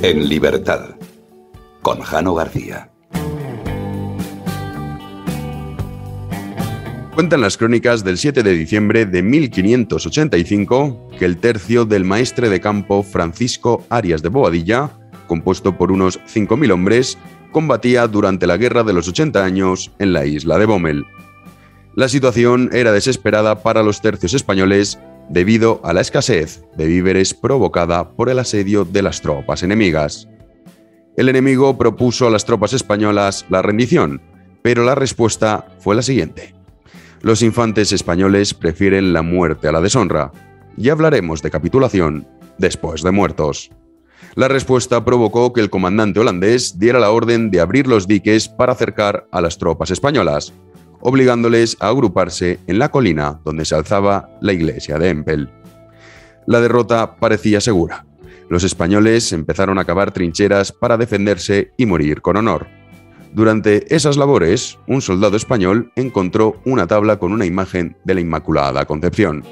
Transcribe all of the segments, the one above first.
En libertad, con Jano García. Cuentan las crónicas del 7 de diciembre de 1585 que el tercio del maestre de campo Francisco Arias de Boadilla, compuesto por unos 5.000 hombres, combatía durante la Guerra de los 80 años en la isla de Bommel. La situación era desesperada para los tercios españoles debido a la escasez de víveres provocada por el asedio de las tropas enemigas. El enemigo propuso a las tropas españolas la rendición, pero la respuesta fue la siguiente. Los infantes españoles prefieren la muerte a la deshonra. Ya hablaremos de capitulación después de muertos. La respuesta provocó que el comandante holandés diera la orden de abrir los diques para acercar a las tropas españolas, obligándoles a agruparse en la colina donde se alzaba la iglesia de Empel. La derrota parecía segura. Los españoles empezaron a cavar trincheras para defenderse y morir con honor. Durante esas labores, un soldado español encontró una tabla con una imagen de la Inmaculada Concepción.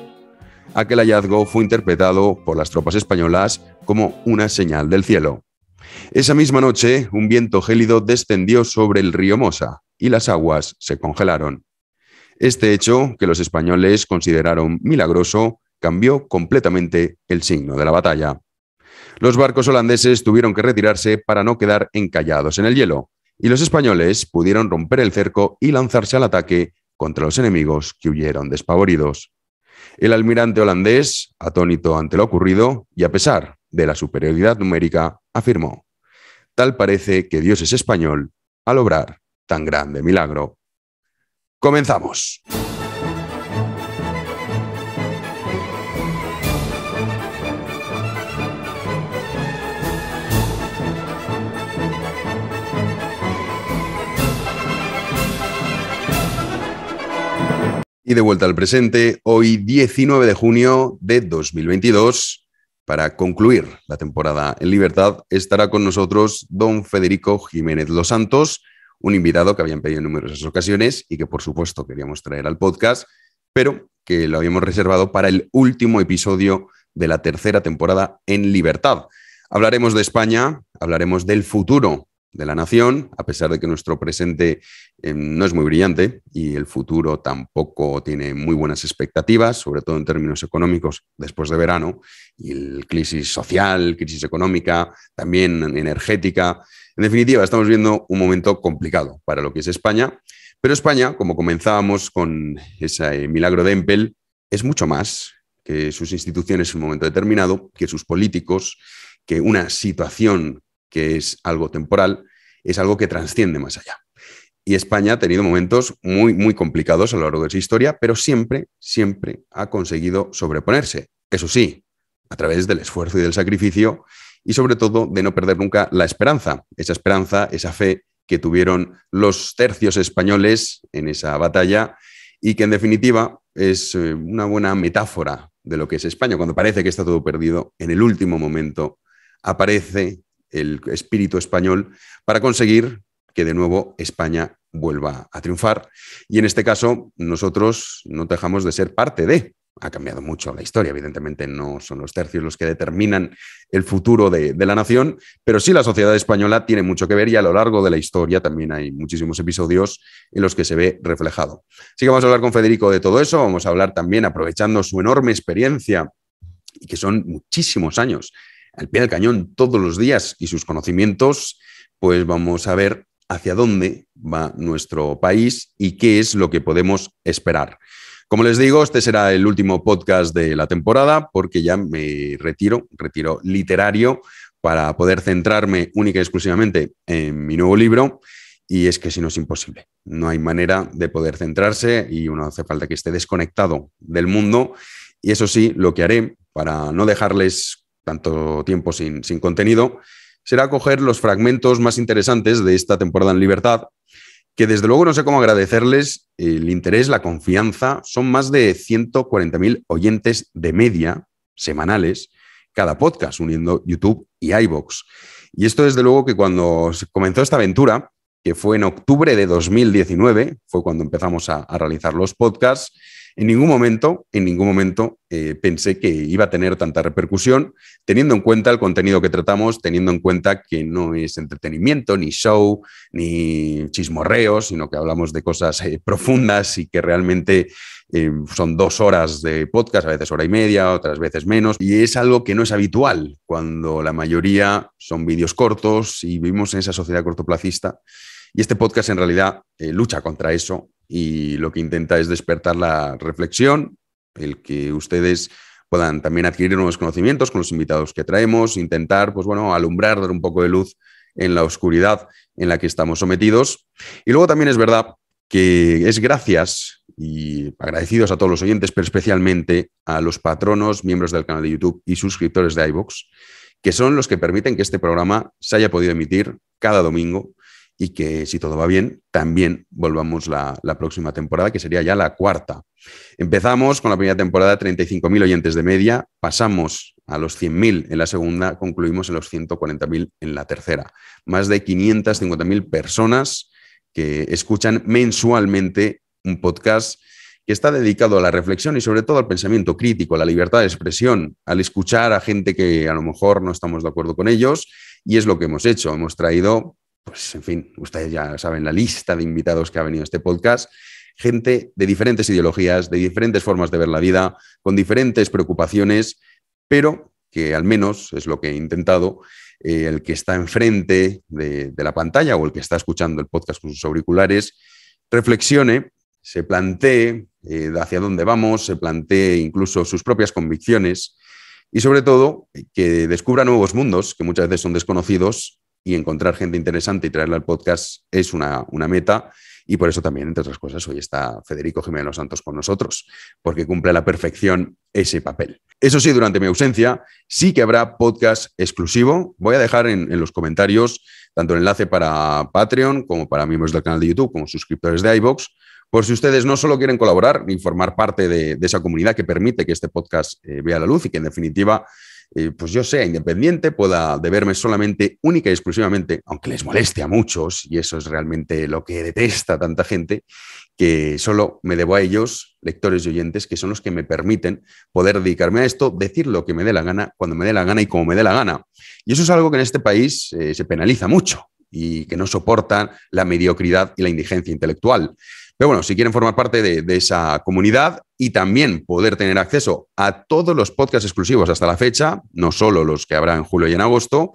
Aquel hallazgo fue interpretado por las tropas españolas como una señal del cielo. Esa misma noche, un viento gélido descendió sobre el río Mosa, y las aguas se congelaron. Este hecho, que los españoles consideraron milagroso, cambió completamente el signo de la batalla. Los barcos holandeses tuvieron que retirarse para no quedar encallados en el hielo, y los españoles pudieron romper el cerco y lanzarse al ataque contra los enemigos que huyeron despavoridos. El almirante holandés, atónito ante lo ocurrido y a pesar de la superioridad numérica, afirmó, Tal parece que Dios es español al obrar tan grande milagro. Comenzamos. Y de vuelta al presente, hoy 19 de junio de 2022, para concluir la temporada en libertad, estará con nosotros don Federico Jiménez Los Santos, un invitado que habían pedido en numerosas ocasiones y que por supuesto queríamos traer al podcast, pero que lo habíamos reservado para el último episodio de la tercera temporada en libertad. Hablaremos de España, hablaremos del futuro de la nación, a pesar de que nuestro presente eh, no es muy brillante y el futuro tampoco tiene muy buenas expectativas, sobre todo en términos económicos después de verano, y el crisis social, crisis económica, también energética. En definitiva, estamos viendo un momento complicado para lo que es España, pero España, como comenzábamos con ese milagro de Empel, es mucho más que sus instituciones en un momento determinado, que sus políticos, que una situación que es algo temporal, es algo que trasciende más allá. Y España ha tenido momentos muy, muy complicados a lo largo de su historia, pero siempre, siempre ha conseguido sobreponerse. Eso sí, a través del esfuerzo y del sacrificio y sobre todo de no perder nunca la esperanza, esa esperanza, esa fe que tuvieron los tercios españoles en esa batalla y que en definitiva es eh, una buena metáfora de lo que es España. Cuando parece que está todo perdido, en el último momento aparece el espíritu español para conseguir que de nuevo España vuelva a triunfar. Y en este caso, nosotros no dejamos de ser parte de ha cambiado mucho la historia. Evidentemente no son los tercios los que determinan el futuro de, la nación, pero sí la sociedad española tiene mucho que ver y a lo largo de la historia también hay muchísimos episodios en los que se ve reflejado. Así que vamos a hablar con Federico de todo eso, vamos a hablar también aprovechando su enorme experiencia y que son muchísimos años al pie del cañón todos los días y sus conocimientos, pues vamos a ver hacia dónde va nuestro país y qué es lo que podemos esperar. Como les digo, este será el último podcast de la temporada porque ya me retiro, retiro literario para poder centrarme única y exclusivamente en mi nuevo libro. Y es que si no es imposible, no hay manera de poder centrarse y uno hace falta que esté desconectado del mundo. Y eso sí, lo que haré para no dejarles tanto tiempo sin, sin contenido será coger los fragmentos más interesantes de esta temporada en libertad que desde luego no sé cómo agradecerles el interés, la confianza. Son más de 140.000 oyentes de media semanales cada podcast, uniendo YouTube y iBox. Y esto desde luego que cuando comenzó esta aventura, que fue en octubre de 2019, fue cuando empezamos a, realizar los podcasts, En ningún momento, en ningún momento eh, pensé que iba a tener tanta repercusión, teniendo en cuenta el contenido que tratamos, teniendo en cuenta que no es entretenimiento, ni show, ni chismorreo, sino que hablamos de cosas eh, profundas y que realmente eh, son dos horas de podcast, a veces hora y media, otras veces menos, y es algo que no es habitual cuando la mayoría son vídeos cortos y vivimos en esa sociedad cortoplacista. Y este podcast en realidad lucha contra eso y lo que intenta es despertar la reflexión, el que ustedes puedan también adquirir nuevos conocimientos con los invitados que traemos, intentar, pues bueno, alumbrar, dar un poco de luz en la oscuridad en la que estamos sometidos. Y luego también es verdad que es gracias y agradecidos a todos los oyentes, pero especialmente a los patronos, miembros del canal de YouTube y suscriptores de iVoox, que son los que permiten que este programa se haya podido emitir cada domingo y que si todo va bien, también volvamos la, próxima temporada, que sería ya la cuarta. Empezamos con la primera temporada, 35.000 oyentes de media, pasamos a los 100.000 en la segunda, concluimos en los 140.000 en la tercera. Más de 550.000 personas que escuchan mensualmente un podcast que está dedicado a la reflexión y sobre todo al pensamiento crítico, a la libertad de expresión, al escuchar a gente que a lo mejor no estamos de acuerdo con ellos. Y es lo que hemos hecho. Hemos traído pues en fin, ustedes ya saben la lista de invitados que ha venido a este podcast, gente de diferentes ideologías, de diferentes formas de ver la vida, con diferentes preocupaciones, pero que al menos es lo que he intentado, eh, el que está enfrente de, la pantalla o el que está escuchando el podcast con sus auriculares, reflexione, se plantee eh, hacia dónde vamos, se plantee incluso sus propias convicciones y sobre todo que descubra nuevos mundos que muchas veces son desconocidos y encontrar gente interesante y traerla al podcast es una, meta. Y por eso también, entre otras cosas, hoy está Federico Jiménez Los Santos con nosotros, porque cumple a la perfección ese papel. Eso sí, durante mi ausencia, sí que habrá podcast exclusivo. Voy a dejar en, los comentarios tanto el enlace para Patreon como para miembros del canal de YouTube, como suscriptores de iVoox, por si ustedes no solo quieren colaborar ni formar parte de, esa comunidad que permite que este podcast eh, vea la luz y que en definitiva eh, pues yo sea independiente, pueda deberme solamente, única y exclusivamente, aunque les moleste a muchos, y eso es realmente lo que detesta tanta gente, que solo me debo a ellos, lectores y oyentes, que son los que me permiten poder dedicarme a esto, decir lo que me dé la gana, cuando me dé la gana y como me dé la gana. Y eso es algo que en este país eh, se penaliza mucho y que no soporta la mediocridad y la indigencia intelectual. Pero bueno, si quieren formar parte de, esa comunidad y también poder tener acceso a todos los podcasts exclusivos hasta la fecha, no solo los que habrá en julio y en agosto,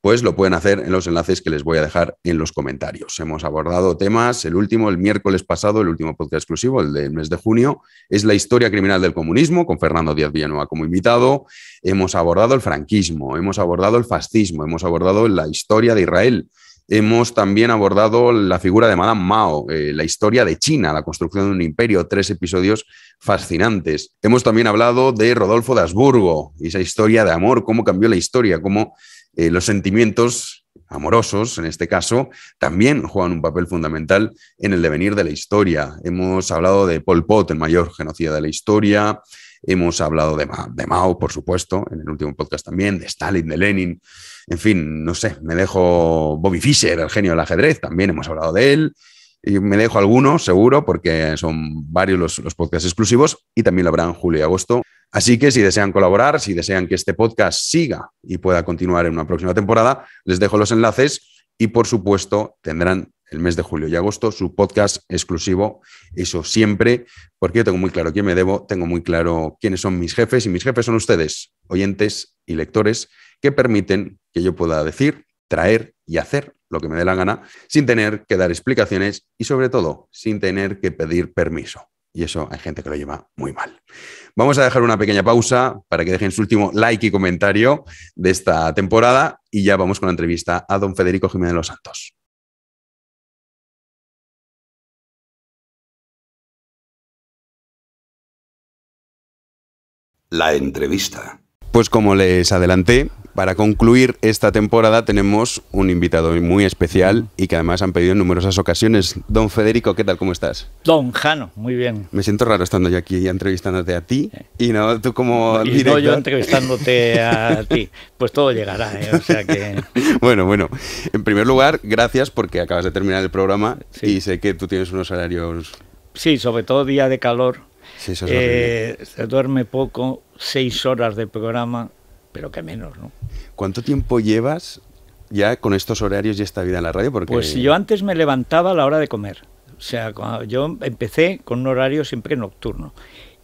pues lo pueden hacer en los enlaces que les voy a dejar en los comentarios. Hemos abordado temas, el último, el miércoles pasado, el último podcast exclusivo, el del mes de junio, es la historia criminal del comunismo, con Fernando Díaz Villanueva como invitado. Hemos abordado el franquismo, hemos abordado el fascismo, hemos abordado la historia de Israel. Hemos también abordado la figura de Madame Mao, eh, la historia de China, la construcción de un imperio, tres episodios fascinantes. Hemos también hablado de Rodolfo de Habsburgo esa historia de amor, cómo cambió la historia, cómo eh, los sentimientos amorosos, en este caso, también juegan un papel fundamental en el devenir de la historia. Hemos hablado de Pol Pot, el mayor genocida de la historia. Hemos hablado de, Mao, por supuesto, en el último podcast también, de Stalin, de Lenin. En fin, no sé, me dejo Bobby Fischer, el genio del ajedrez, también hemos hablado de él. Y me dejo algunos, seguro, porque son varios los, los podcasts exclusivos y también lo habrá en julio y agosto. Así que si desean colaborar, si desean que este podcast siga y pueda continuar en una próxima temporada, les dejo los enlaces y por supuesto tendrán el mes de julio y agosto su podcast exclusivo, eso siempre, porque yo tengo muy claro quién me debo, tengo muy claro quiénes son mis jefes y mis jefes son ustedes, oyentes y lectores que permiten que yo pueda decir, traer y hacer lo que me dé la gana sin tener que dar explicaciones y sobre todo sin tener que pedir permiso. Y eso hay gente que lo lleva muy mal. Vamos a dejar una pequeña pausa para que dejen su último like y comentario de esta temporada y ya vamos con la entrevista a don Federico Jiménez Los Santos. La entrevista. Pues como les adelanté, para concluir esta temporada tenemos un invitado muy especial y que además han pedido en numerosas ocasiones. Don Federico, ¿qué tal? ¿Cómo estás? Don Jano, muy bien. Me siento raro estando yo aquí entrevistándote a ti y no tú como y no yo entrevistándote a ti. Pues todo llegará, ¿eh? o sea que... bueno, bueno. En primer lugar, gracias porque acabas de terminar el programa y sé que tú tienes unos horarios... Sí, sobre todo día de calor Sí, eso es Eh, se duerme poco, seis horas de programa, pero que menos, ¿no? ¿Cuánto tiempo llevas ya con estos horarios y esta vida en la radio? Porque Pues yo antes me levantaba a la hora de comer. O sea, yo empecé con un horario siempre nocturno.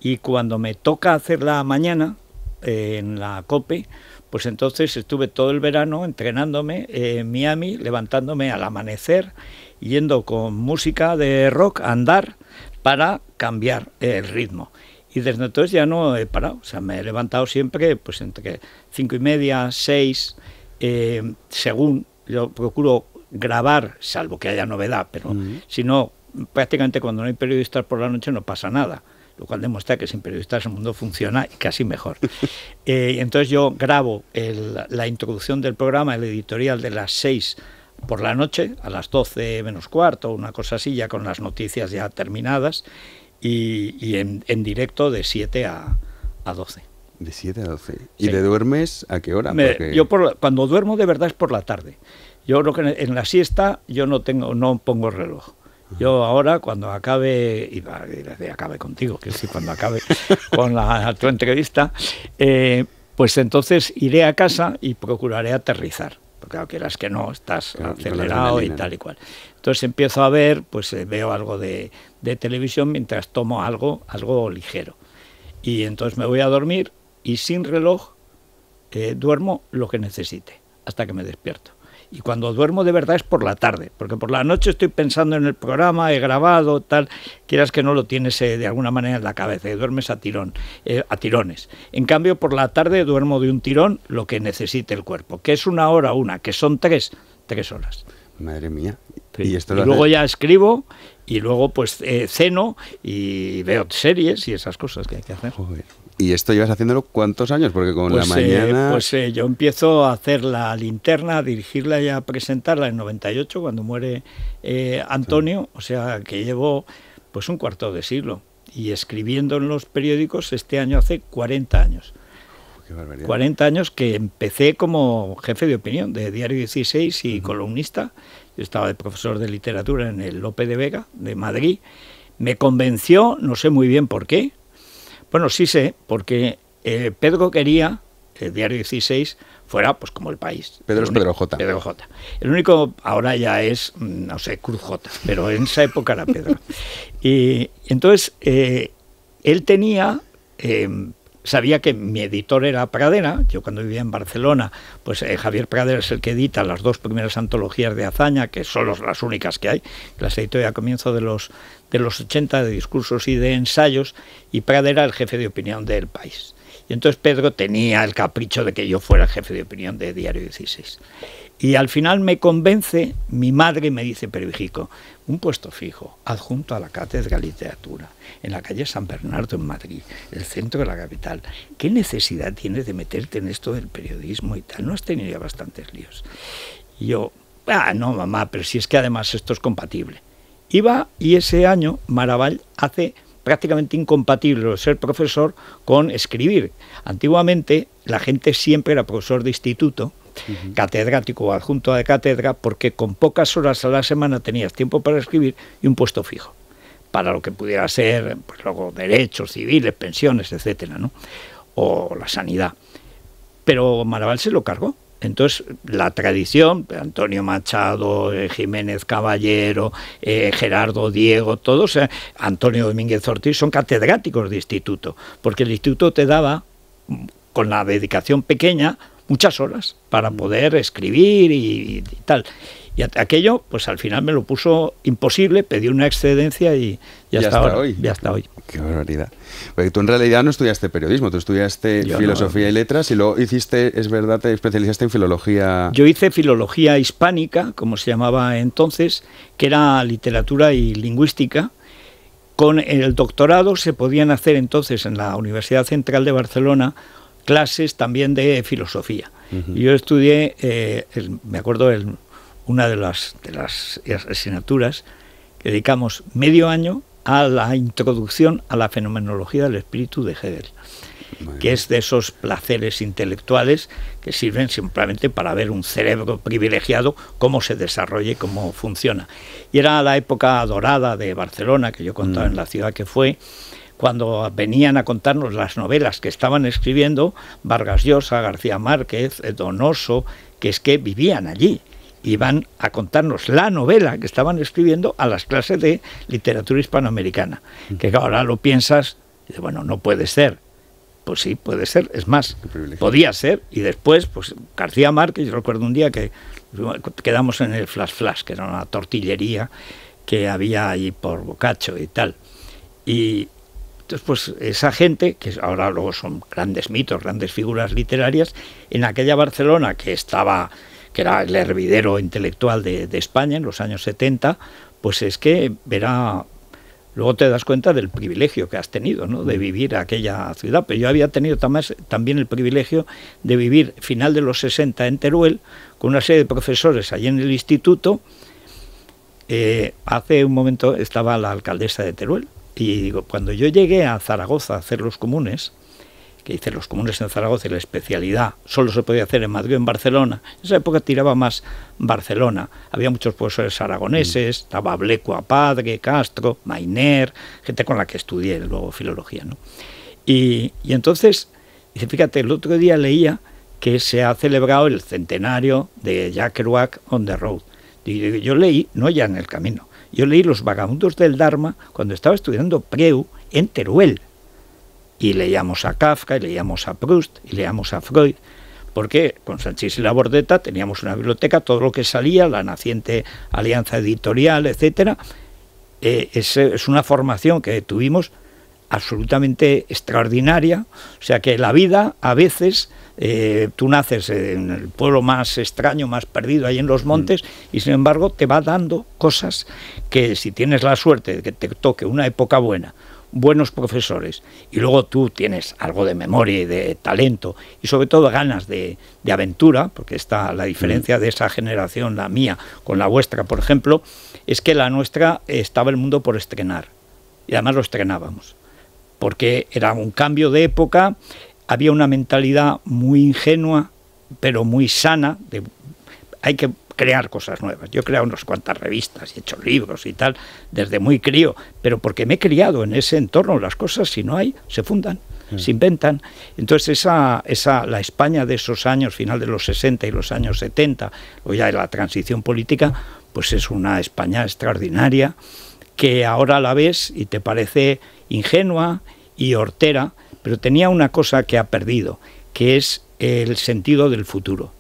Y cuando me toca hacer la mañana eh, en la COPE, pues entonces estuve todo el verano entrenándome en Miami, levantándome al amanecer, yendo con música de rock a andar para cambiar el ritmo. Y desde entonces ya no he parado. O sea, me he levantado siempre pues entre cinco y media, seis, eh, según yo procuro grabar, salvo que haya novedad, pero si no, prácticamente cuando no hay periodistas por la noche no pasa nada, lo cual demuestra que sin periodistas el mundo funciona y casi mejor. Eh, entonces yo grabo el- la introducción del programa, el editorial de las 6 por la noche, a las 12 menos cuarto, una cosa así, ya con las noticias ya terminadas, y, y en, en directo de 7 a, a 12. De 7 a 12. ¿Y Sí. te duermes a qué hora? Me- Porque- Yo por, cuando duermo de verdad es por la tarde. Yo creo que en la siesta yo no tengo, no pongo reloj. Yo ahora cuando acabe, y acabe contigo, que sí, cuando acabe con la, tu entrevista, eh, pues entonces iré a casa y procuraré aterrizar. Porque claro, quieras que no, estás Claro, acelerado y tal y cual. Entonces empiezo a ver, pues eh, veo algo de, de televisión mientras tomo algo, algo ligero. Y entonces me voy a dormir y sin reloj eh, duermo lo que necesite hasta que me despierto. Y cuando duermo de verdad es por la tarde, porque por la noche estoy pensando en el programa, he grabado, tal, quieras que no lo tienes eh, de alguna manera en la cabeza, y duermes a tirón, eh, a tirones. En cambio, por la tarde duermo de un tirón lo que necesite el cuerpo, que es una hora una, que son tres, tres horas. Madre mía. Sí. Y esto Y luego hace- ya escribo y luego pues eh, ceno y veo series y esas cosas que hay que hacer. Joder. ¿Y esto llevas haciéndolo cuántos años? Porque con Pues, la eh, mañana... pues eh, yo empiezo a hacer la linterna, a dirigirla y a presentarla en 98, cuando muere eh, Antonio, o sea que llevo pues un cuarto de siglo. Y escribiendo en los periódicos este año hace 40 años. Qué barbaridad. 40 años que empecé como jefe de opinión de Diario 16 y columnista. Yo estaba de profesor de literatura en el Lope de Vega de Madrid. Me convenció, no sé muy bien por qué. Bueno, sí sé, porque eh, Pedro quería que el Diario 16 fuera pues como el país. Pedro es Pedro J. Pedro J. El único ahora ya es, mm, no sé, Cruz J, pero en esa época era Pedro. Y entonces eh, él tenía, eh, sabía que mi editor era Pradera, yo cuando vivía en Barcelona, pues eh, Javier Pradera es el que edita las dos primeras antologías de hazaña, que son las únicas que hay, las editó a comienzo de los, de los 80 de discursos y de ensayos, y Pradera el jefe de opinión del país. Y entonces Pedro tenía el capricho de que yo fuera el jefe de opinión de Diario 16. Y al final me convence mi madre me dice, pero hijico, un puesto fijo, adjunto a la Cátedra de Literatura, en la calle San Bernardo en Madrid, el centro de la capital. ¿Qué necesidad tienes de meterte en esto del periodismo y tal? No has tenido ya bastantes líos. Y yo, ah, no, mamá, pero si es que además esto es compatible. Iba y ese año Maraval hace prácticamente incompatible ser profesor con escribir. Antiguamente la gente siempre era profesor de instituto, catedrático o adjunto de cátedra, porque con pocas horas a la semana tenías tiempo para escribir y un puesto fijo, para lo que pudiera ser pues, luego derechos civiles, pensiones, etcétera, ¿no? o la sanidad. Pero Maraval se lo cargó. Entonces, la tradición, Antonio Machado, eh, Jiménez Caballero, eh, Gerardo Diego, todos, eh, Antonio Domínguez Ortiz, son catedráticos de instituto, porque el instituto te daba, mm, con la dedicación pequeña, muchas horas para poder escribir y, y tal. Y aquello, pues al final me lo puso imposible, pedí una excedencia y, y Y hasta, hasta ahora, hoy. y hasta hoy. Qué barbaridad. Porque tú en realidad no estudiaste periodismo, tú estudiaste Yo no. filosofía y letras y luego hiciste, es verdad, te especializaste en filología. Yo hice filología hispánica, como se llamaba entonces, que era literatura y lingüística. Con el doctorado se podían hacer entonces en la Universidad Central de Barcelona clases también de filosofía. Ujú. Y yo estudié, eh, el- me acuerdo, el- una de las, de las asignaturas que dedicamos medio año a la introducción a la fenomenología del espíritu de Hegel que es de esos placeres intelectuales que sirven simplemente para ver un cerebro privilegiado, cómo se desarrolla y cómo funciona. Y era la época dorada de Barcelona, que yo contaba Mm. en la ciudad que fue, cuando venían a contarnos las novelas que estaban escribiendo, Vargas Llosa, García Márquez, Donoso, que es que vivían allí iban a contarnos la novela que estaban escribiendo a las clases de literatura hispanoamericana. Que ahora lo piensas, y bueno, no puede ser. Pues sí, puede ser. Es más, podía ser. Y después, pues García Márquez, yo recuerdo un día que quedamos en el Flash Flash, que era una tortillería que había ahí por Bocacho y tal. Y entonces, pues esa gente, que ahora luego son grandes mitos, grandes figuras literarias, en aquella Barcelona que estaba, que era el hervidero intelectual de, de España en los años 70, pues es que verá luego te das cuenta del privilegio que has tenido, ¿no? De vivir aquella ciudad. Pero yo había tenido también el privilegio de vivir final de los 60 en Teruel, con una serie de profesores allí en el instituto. Eh, hace un momento estaba la alcaldesa de Teruel. Y digo, cuando yo llegué a Zaragoza a hacer los comunes, que hice los comunes en Zaragoza y la especialidad solo se podía hacer en Madrid o en Barcelona. En esa época tiraba más Barcelona. Había muchos profesores aragoneses, mm. estaba Blecua Padre, Castro, Mainer, gente con la que estudié luego filología. ¿no? Y, y entonces, fíjate, el otro día leía que se ha celebrado el centenario de Jack Kerouac on the Road. Y yo leí, no ya en el camino, yo leí Los Vagabundos del Dharma cuando estaba estudiando Preu en Teruel y leíamos a Kafka, y leíamos a Proust, y leíamos a Freud, porque con Sanchis y la Bordeta teníamos una biblioteca, todo lo que salía, la naciente alianza editorial, etcétera. Eh, es, es, una formación que tuvimos absolutamente extraordinaria, o sea que la vida a veces eh, tú naces en el pueblo más extraño, más perdido, ahí en los montes, mm. y sin embargo te va dando cosas que si tienes la suerte de que te toque una época buena, buenos profesores y luego tú tienes algo de memoria y de talento y sobre todo ganas de, aventura, porque está la diferencia mm. de esa generación, la mía, con la vuestra, por ejemplo, es que la nuestra estaba el mundo por estrenar y además lo estrenábamos, porque era un cambio de época, había una mentalidad muy ingenua, pero muy sana, de, hay que crear cosas nuevas. Yo he creado unas cuantas revistas y he hecho libros y tal, desde muy crío, pero porque me he criado en ese entorno, las cosas si no hay, se fundan, mm. se inventan. Entonces esa, esa, la España de esos años, final de los 60 y los años 70, o ya de la transición política, pues es una España extraordinaria, que ahora la ves y te parece ingenua y hortera, pero tenía una cosa que ha perdido, que es el sentido del futuro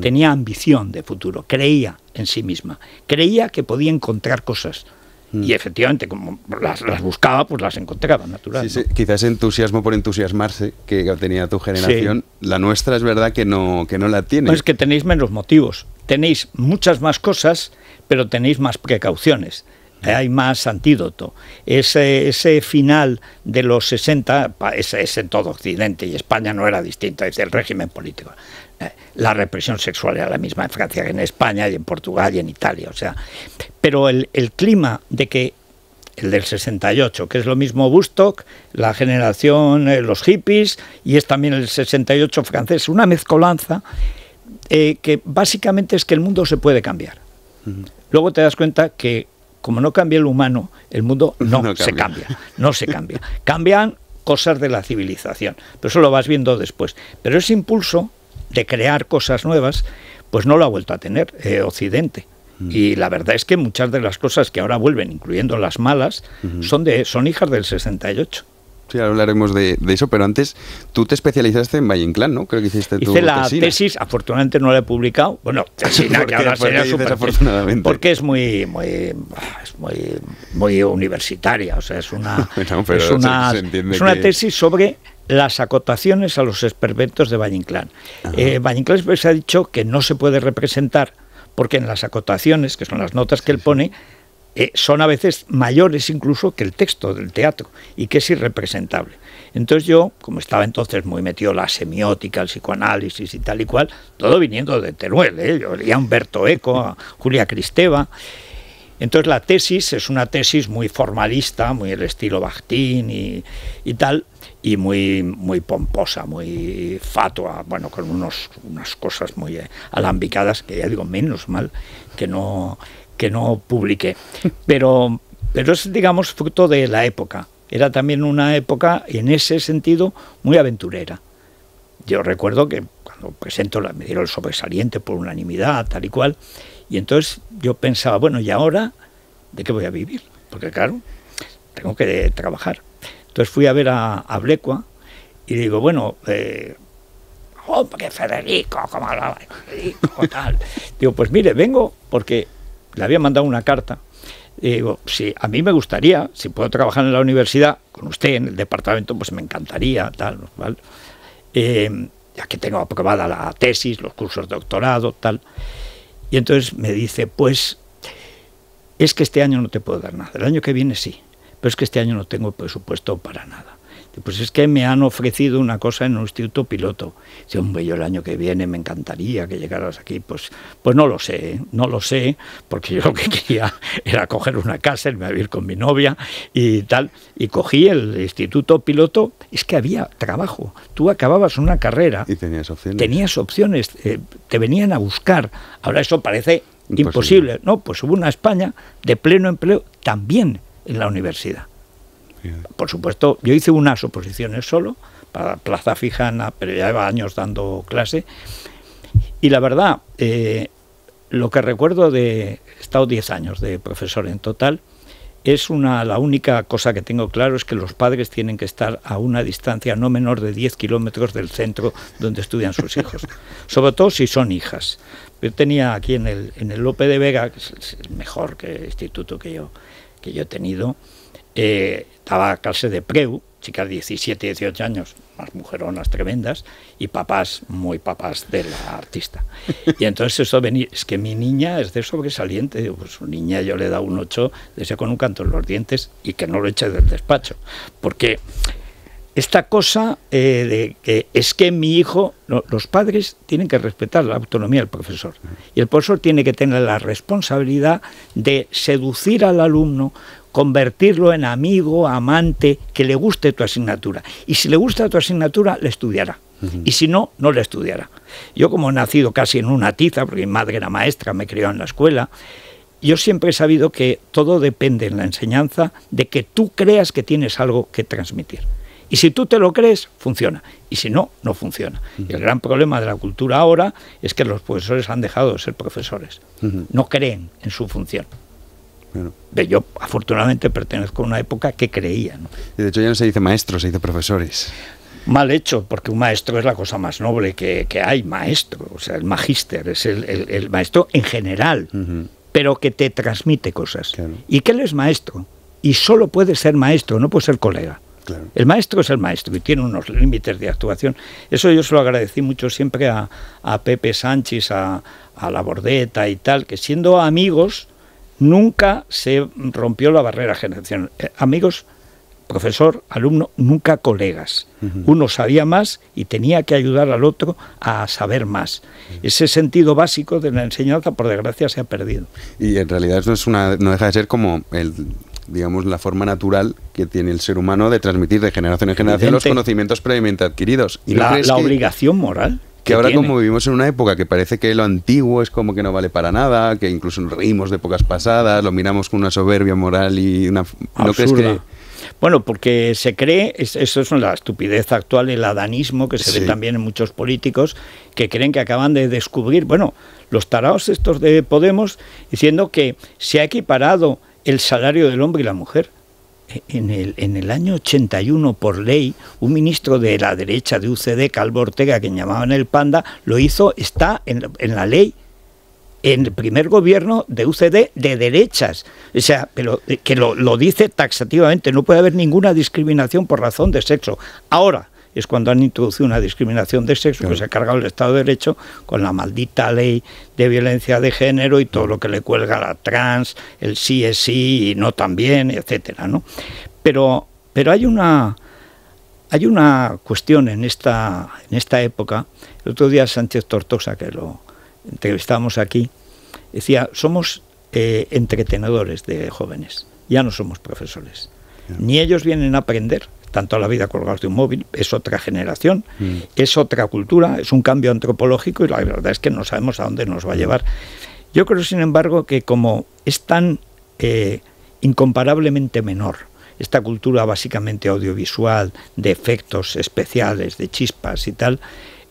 tenía ambición de futuro, creía en sí misma, creía que podía encontrar cosas. Mm. Y efectivamente, como las, buscaba, pues las encontraba, natural. Sí, Quizás entusiasmo por entusiasmarse que tenía tu generación. La nuestra es verdad que no, que no la tiene. es que tenéis menos motivos. Tenéis muchas más cosas, pero tenéis más precauciones hay más antídoto. Ese, ese final de los 60 es, es, en todo Occidente y España no era distinta, es el régimen político. Eh, la represión sexual era la misma en Francia que en España y en Portugal y en Italia. O sea, pero el, el clima de que el del 68, que es lo mismo Bustock, la generación, eh, los hippies, y es también el 68 francés, una mezcolanza eh, que básicamente es que el mundo se puede cambiar. Luego te das cuenta que como no cambia el humano, el mundo no, se cambia, no se cambia. Cambian cosas de la civilización, pero eso lo vas viendo después. Pero ese impulso de crear cosas nuevas, pues no lo ha vuelto a tener eh, Occidente. Mm. Y la verdad es que muchas de las cosas que ahora vuelven, incluyendo las malas, son, de, son hijas del 68. Sí, hablaremos de, eso, pero antes tú te especializaste en Valle Inclán, ¿no? Creo que hiciste tu Hice la tesis, afortunadamente no la he publicado. Bueno, tesina, que ahora sería afortunadamente? Porque es muy, muy, es muy, muy universitaria, o sea, es una, es una, es una tesis sobre las acotaciones a los experimentos de Valle Inclán. Eh, Valle Inclán se ha dicho que no se puede representar porque en las acotaciones, que son las notas que él pone, eh, son a veces mayores incluso que el texto del teatro y que es irrepresentable. Entonces yo, como estaba entonces muy metido en la semiótica, el psicoanálisis y tal y cual, todo viniendo de Teruel, ¿eh? yo leía a Humberto Eco, a Julia Cristeva, entonces la tesis es una tesis muy formalista, muy el estilo Bakhtin y, y, tal, y muy, muy pomposa, muy fatua, bueno, con unos, unas cosas muy eh, alambicadas, que ya digo, menos mal que no, que no publiqué. Pero, pero es, digamos, fruto de la época. era también una época, en ese sentido, muy aventurera. Yo recuerdo que cuando presento, la, me dieron el sobresaliente por unanimidad, tal y cual, y entonces yo pensaba, bueno, ¿y ahora de qué voy a vivir? Porque claro, tengo que trabajar. Entonces fui a ver a, a Blecua y digo, bueno, eh, ¿cómo hablaba Federico, tal? digo, pues mire, vengo porque le había mandado una carta. Digo, sí, a mí me gustaría, si puedo trabajar en la universidad, con usted en el departamento, pues me encantaría, tal, ¿vale? Eh, ya que tengo aprobada la tesis, los cursos de doctorado, tal. Y entonces me dice, pues es que este año no te puedo dar nada, el año que viene sí, pero es que este año no tengo presupuesto para nada. Pues es que me han ofrecido una cosa en un instituto piloto. Dice, hombre, yo el año que viene me encantaría que llegaras aquí. Pues, pues no lo sé, no lo sé, porque yo lo que quería era coger una casa, irme a vivir con mi novia y tal. Y cogí el instituto piloto, es que había trabajo. Tú acababas una carrera. Y tenías opciones. Tenías opciones, eh, te venían a buscar. Ahora eso parece imposible. imposible. No, pues hubo una España de pleno empleo también en la universidad. Por supuesto, yo hice unas oposiciones solo, para plaza fijana, pero ya lleva años dando clase. Y la verdad, eh, lo que recuerdo de, he estado 10 años de profesor en total, es una, la única cosa que tengo claro es que los padres tienen que estar a una distancia no menor de 10 kilómetros del centro donde estudian sus hijos, sobre todo si son hijas. Yo tenía aquí en el, en el Lope de Vega, que es el mejor que, instituto que yo, que yo he tenido, eh, estaba clase de preu, chicas de 17, 18 años, más mujeronas tremendas, y papás, muy papás de la artista. Y entonces eso venía, es que mi niña es de sobresaliente, pues su niña yo le da un 8, ese con un canto en los dientes y que no lo eche del despacho. Porque esta cosa eh, de que es que mi hijo, los padres tienen que respetar la autonomía del profesor y el profesor tiene que tener la responsabilidad de seducir al alumno convertirlo en amigo, amante, que le guste tu asignatura. Y si le gusta tu asignatura, le estudiará. Y si no, no le estudiará. Yo como he nacido casi en una tiza, porque mi madre era maestra, me crió en la escuela, yo siempre he sabido que todo depende en la enseñanza de que tú creas que tienes algo que transmitir. Y si tú te lo crees, funciona. Y si no, no funciona. Y el gran problema de la cultura ahora es que los profesores han dejado de ser profesores. No creen en su función. Yo, afortunadamente, pertenezco a una época que creía. de hecho, ya no se dice maestro, se dice profesores. Mal hecho, porque un maestro es la cosa más noble que, hay, maestro, o sea, el magíster, es el, maestro en general, pero que te transmite cosas. ¿Y que él es maestro? Y solo puede ser maestro, no puede ser colega. El maestro es el maestro y tiene unos límites de actuación. Eso yo se lo agradecí mucho siempre a, Pepe Sánchez, a, a La Bordeta y tal, que siendo amigos, nunca se rompió la barrera generacional. Eh, amigos, profesor, alumno, nunca colegas. Uno sabía más y tenía que ayudar al otro a saber más. Ese sentido básico de la enseñanza, por desgracia, se ha perdido. Y en realidad eso es una, no deja de ser como el digamos, la forma natural que tiene el ser humano de transmitir de generación en generación los conocimientos previamente adquiridos. ¿Y la, la obligación moral que ahora como vivimos en una época que parece que lo antiguo es como que no vale para nada, que incluso nos reímos de épocas pasadas, lo miramos con una soberbia moral y una... ¿No crees que...? Bueno, porque se cree, eso es la estupidez actual, el adanismo que se ve también en muchos políticos que creen que acaban de descubrir, bueno, los taraos estos de Podemos diciendo que se ha equiparado el salario del hombre y la mujer en el, en el año 81, por ley, un ministro de la derecha de UCD, Calvo Ortega, que llamaban el Panda, lo hizo, está en, en la ley en el primer gobierno de UCD de derechas. O sea, pero eh, que lo, lo, dice taxativamente, no puede haber ninguna discriminación por razón de sexo. Ahora, es cuando han introducido una discriminación de sexo que se ha cargado el Estado de Derecho con la maldita ley de violencia de género y todo lo que le cuelga a la trans, el sí es sí y no también, etcétera, ¿no? Pero, pero hay una hay una cuestión en esta, en esta época. El otro día Sánchez Tortosa, que lo entrevistamos aquí, decía, somos eh, entretenedores de jóvenes, ya no somos profesores. Ni ellos vienen a aprender, tanto la vida colgados de un móvil, es otra generación, mm. es otra cultura, es un cambio antropológico y la verdad es que no sabemos a dónde nos va a llevar. Yo creo, sin embargo, que como es tan eh, incomparablemente menor esta cultura básicamente audiovisual, de efectos especiales, de chispas y tal,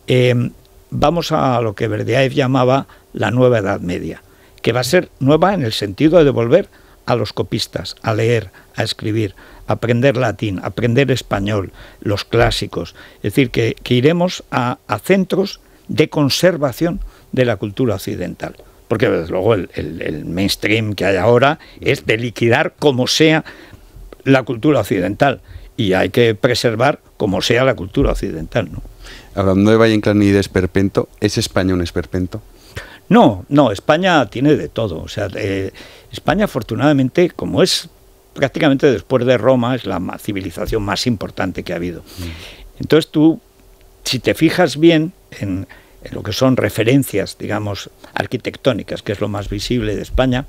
em, vamos a lo que Verdiaev llamaba la nueva Edad Media, que va a ser nueva en el sentido de devolver a los copistas, a leer, a escribir, aprender latín, aprender español, los clásicos. Es decir, que, iremos a, centros de conservación de la cultura occidental. Porque desde luego el, mainstream que hay ahora es de liquidar como sea la cultura occidental. Y hay que preservar como sea la cultura occidental. ¿no? Hablando de Valle Inclán y de esperpento, ¿es España un esperpento? No, no, España tiene de todo. O sea, eh, España afortunadamente, como es prácticamente después de Roma, es la civilización más importante que ha habido. Mm. Entonces tú, si te fijas bien en, lo que son referencias, digamos, arquitectónicas, que es lo más visible de España,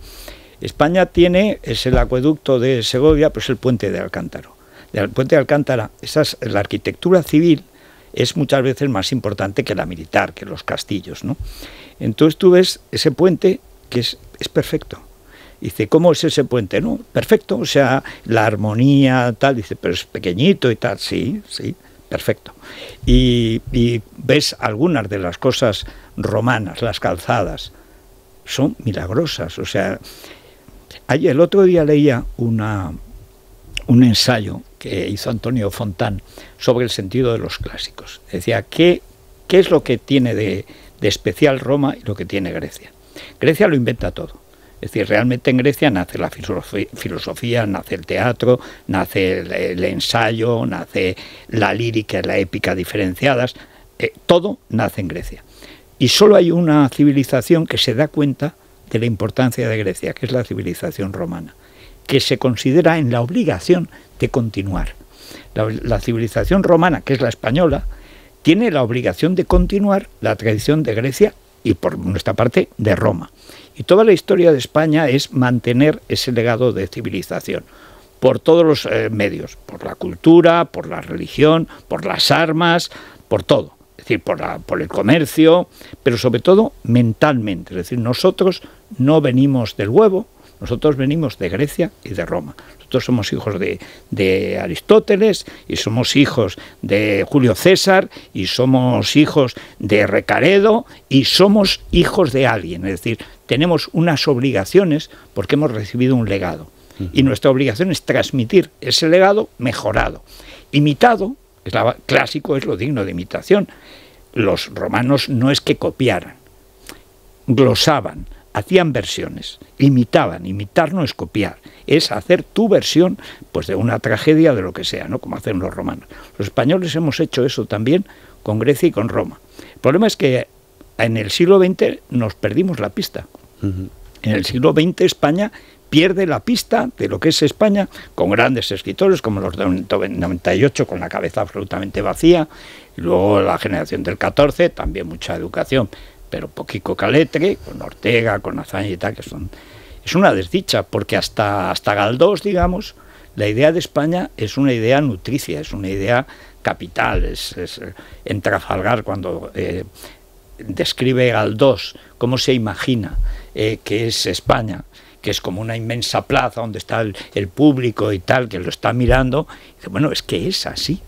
España tiene, es el acueducto de Segovia, pues el puente de Alcántara. El puente de Alcántara, esa la arquitectura civil es muchas veces más importante que la militar, que los castillos, ¿no? Entonces tú ves ese puente que es, es perfecto. Dice, ¿cómo es ese puente? No, perfecto, o sea, la armonía, tal, dice, pero es pequeñito y tal, sí, sí, perfecto. Y, ves algunas de las cosas romanas, las calzadas, son milagrosas, o sea, el otro día leía una, un ensayo que hizo Antonio Fontán sobre el sentido de los clásicos. Decía, ¿qué, qué es lo que tiene de, especial Roma y lo que tiene Grecia? Grecia lo inventa todo. Es decir, realmente en Grecia nace la filosofía, nace el teatro, nace el, ensayo, nace la lírica y la épica diferenciadas. Eh, todo nace en Grecia. Y solo hay una civilización que se da cuenta de la importancia de Grecia, que es la civilización romana, que se considera en la obligación de continuar. La, civilización romana, que es la española, tiene la obligación de continuar la tradición de Grecia y por nuestra parte de Roma. Y toda la historia de España es mantener ese legado de civilización por todos los eh, medios, por la cultura, por la religión, por las armas, por todo. Es decir, por, por el comercio, pero sobre todo mentalmente. Es decir, nosotros no venimos del huevo, nosotros venimos de Grecia y de Roma. Nosotros somos hijos de, Aristóteles y somos hijos de Julio César y somos hijos de Recaredo y somos hijos de alguien. Es decir, tenemos unas obligaciones porque hemos recibido un legado. Y nuestra obligación es transmitir ese legado mejorado. Imitado, es clásico, es lo digno de imitación. Los romanos no es que copiaran, glosaban, hacían versiones, imitaban, imitar no es copiar, es hacer tu versión pues de una tragedia de lo que sea, ¿no? Como hacen los romanos. Los españoles hemos hecho eso también con Grecia y con Roma. El problema es que en el siglo XX nos perdimos la pista. En el siglo XX España pierde la pista de lo que es España con grandes escritores como los de 98 con la cabeza absolutamente vacía, y luego la generación del 14, también mucha educación, pero poquito caletre, con Ortega, con Azaña y tal, que son... Es una desdicha, porque hasta, hasta Galdós, digamos, la idea de España es una idea nutricia, es una idea capital, es, en Trafalgar cuando eh, describe Galdós cómo se imagina eh, que es España, que es como una inmensa plaza donde está el, público y tal, que lo está mirando, dice, bueno, es que es así.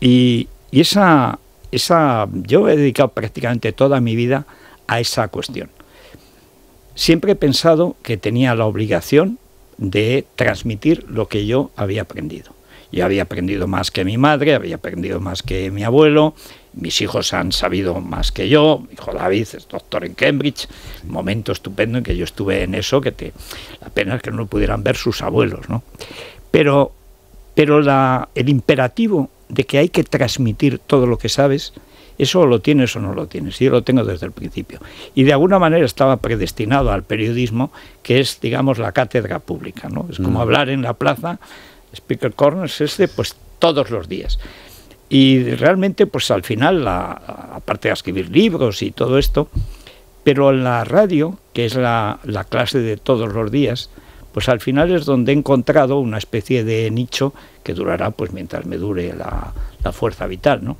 Y, y esa, esa, yo he dedicado prácticamente toda mi vida a esa cuestión. Siempre he pensado que tenía la obligación de transmitir lo que yo había aprendido. Yo había aprendido más que mi madre, había aprendido más que mi abuelo, mis hijos han sabido más que yo, mi hijo David es doctor en Cambridge, momento estupendo en que yo estuve en eso, que te, la pena es que no pudieran ver sus abuelos, ¿no? Pero, pero la, el imperativo de que hay que transmitir todo lo que sabes, eso lo tienes o no lo tienes. Yo lo tengo desde el principio. Y de alguna manera estaba predestinado al periodismo, que es, digamos, la cátedra pública. ¿no? Es como mm. hablar en la plaza, Speaker Corners, este, pues todos los días. Y realmente, pues al final, la, aparte de escribir libros y todo esto, pero la radio, que es la, la clase de todos los días, pues al final es donde he encontrado una especie de nicho que durará pues mientras me dure la, fuerza vital, ¿no?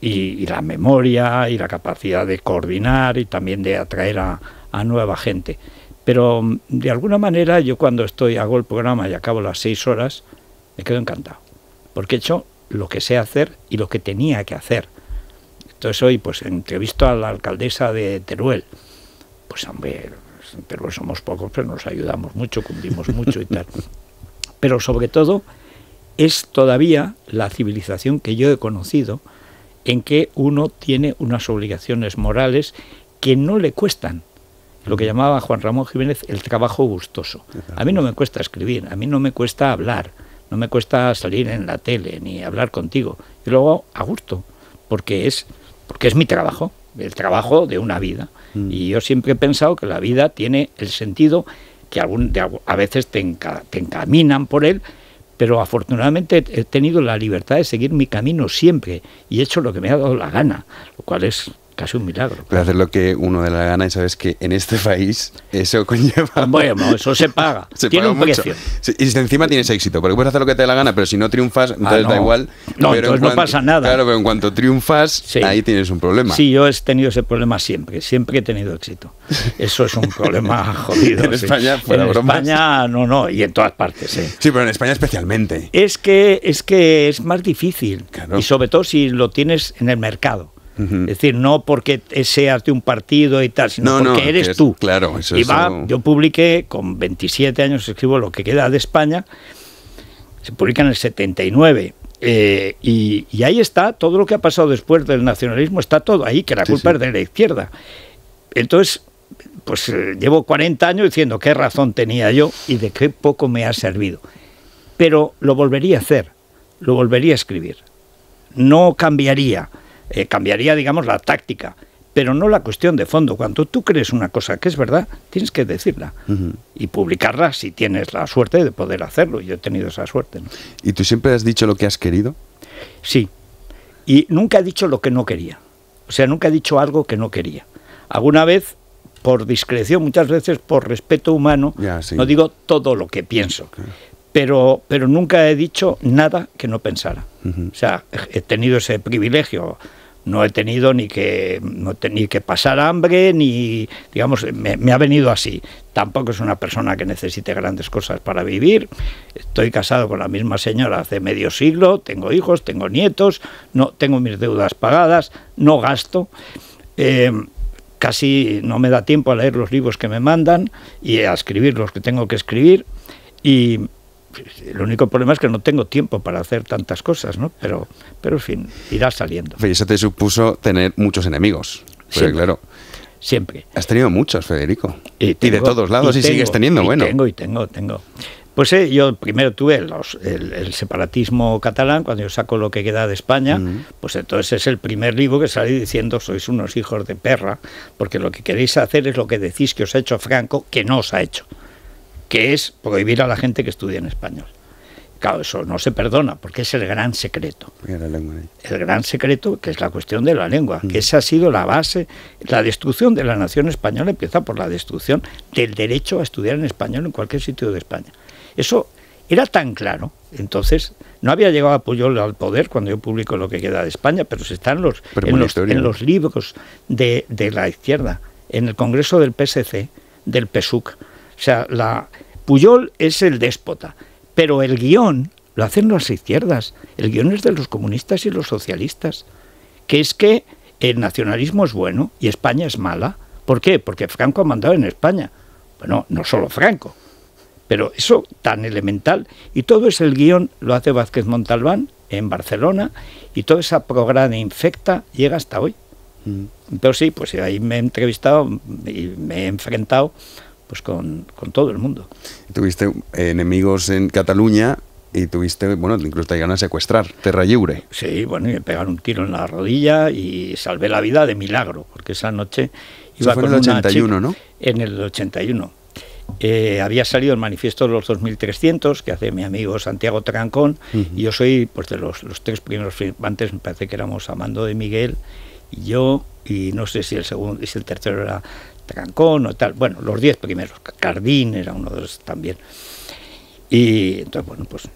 Y, la memoria y la capacidad de coordinar y también de atraer a, nueva gente. Pero mm, de alguna manera yo cuando estoy, hago el programa y acabo las seis horas, me quedo encantado. Porque he hecho lo que sé hacer y lo que tenía que hacer. Entonces hoy pues entrevisto a la alcaldesa de Teruel. Pues hombre, en Teruel somos pocos, pero nos ayudamos mucho, cumplimos mucho y tal. Pero sobre todo es todavía la civilización que yo he conocido en que uno tiene unas obligaciones morales que no le cuestan. Lo que llamaba Juan Ramón Jiménez el trabajo gustoso. A mí no me cuesta escribir, a mí no me cuesta hablar, no me cuesta salir en la tele ni hablar contigo. Y luego a gusto, porque es, porque es mi trabajo, el trabajo de una vida. Mm. Y yo siempre he pensado que la vida tiene el sentido que algún, a veces te encaminan por él, pero afortunadamente he tenido la libertad de seguir mi camino siempre y he hecho lo que me ha dado la gana, lo cual es casi un milagro. Puede hacer lo que uno de la gana y sabes que en este país eso conlleva... Bueno, eso se paga, tiene un precio. y encima tienes éxito, porque puedes hacer lo que te dé la gana, pero si no triunfas, entonces ah, da igual. No, pero entonces no pasa nada. Claro, pero en cuanto triunfas, ahí tienes un problema. Sí, yo he tenido ese problema siempre, siempre he tenido éxito. Eso es un problema jodido. en España, En España, no, no, y en todas partes, sí. Sí, pero en España especialmente. Es que es, que es más difícil, y sobre todo si lo tienes en el mercado. Es decir, no porque seas de un partido y tal, sino porque eres tú. Claro, eso y va, yo publiqué con 27 años, escribo lo que queda de España, se publica en el 79. Eh, y, ahí está, todo lo que ha pasado después del nacionalismo está todo ahí, que la culpa es de la izquierda. Entonces, pues eh, llevo 40 años diciendo qué razón tenía yo y de qué poco me ha servido. Pero lo volvería a hacer, lo volvería a escribir. No cambiaría eh, cambiaría, digamos, la táctica, pero no la cuestión de fondo. Cuando tú crees una cosa que es verdad, tienes que decirla y publicarla si tienes la suerte de poder hacerlo. Yo he tenido esa suerte. ¿Y tú siempre has dicho lo que has querido? Sí, y nunca he dicho lo que no quería. O sea, nunca he dicho algo que no quería. Alguna vez, por discreción, muchas veces por respeto humano, no digo todo lo que pienso. Pero, pero nunca he dicho nada que no pensara. O sea, he tenido ese privilegio no he tenido ni que, no que pasar hambre, ni, digamos, me, ha venido así. Tampoco es una persona que necesite grandes cosas para vivir. Estoy casado con la misma señora hace medio siglo, tengo hijos, tengo nietos, no tengo mis deudas pagadas, no gasto. Eh, casi no me da tiempo a leer los libros que me mandan y a escribir los que tengo que escribir. Y, el único problema es que no tengo tiempo para hacer tantas cosas, ¿no? Pero, pero en fin, irá saliendo. Y eso te supuso tener muchos enemigos. Siempre, claro. Siempre. Has tenido muchos, Federico. Y, de todos lados y, sigues teniendo, bueno. Tengo y tengo, tengo. Pues eh, yo primero tuve el, separatismo catalán, cuando yo saco lo que queda de España, pues entonces es el primer libro que salí diciendo sois unos hijos de perra, porque lo que queréis hacer es lo que decís que os ha hecho Franco, que no os ha hecho que es prohibir a la gente que estudia en español. Claro, eso no se perdona, porque es el gran secreto. El gran secreto, que es la cuestión de la lengua, que esa ha sido la base. La destrucción de la nación española empieza por la destrucción del derecho a estudiar en español en cualquier sitio de España. Eso era tan claro. Entonces, no había llegado a Puyol al poder cuando yo publico lo que queda de España, pero se está en los, en los, libros de, de la izquierda, en el Congreso del PSC, del PSUC o sea, la, Puyol es el déspota, pero el guion lo hacen las izquierdas. El guion es de los comunistas y los socialistas. Que es que el nacionalismo es bueno y España es mala. ¿Por qué? Porque Franco ha mandado en España. Bueno, no solo Franco, pero eso tan elemental. Y todo es el guion, lo hace Vázquez Montalbán en Barcelona y toda esa programa infecta llega hasta hoy. Mm. Entonces sí, pues ahí me he entrevistado y me he enfrentado pues con, todo el mundo. Tuviste enemigos en Cataluña y tuviste, bueno, incluso te llegaron a secuestrar, Terra Lliure. Sí, bueno, y me pegaron un tiro en la rodilla y salvé la vida de milagro, porque esa noche iba con en el 81, ¿no? En el 81. Eh, había salido el manifiesto de los 2300 que hace mi amigo Santiago Trancón y yo soy pues de los, los tres primeros firmantes me parece que éramos Amando de Miguel y yo y no sé si el segundo si el tercero era Trancón o tal, bueno, los diez primeros, Cardín era uno de los también. Y entonces, bueno, pues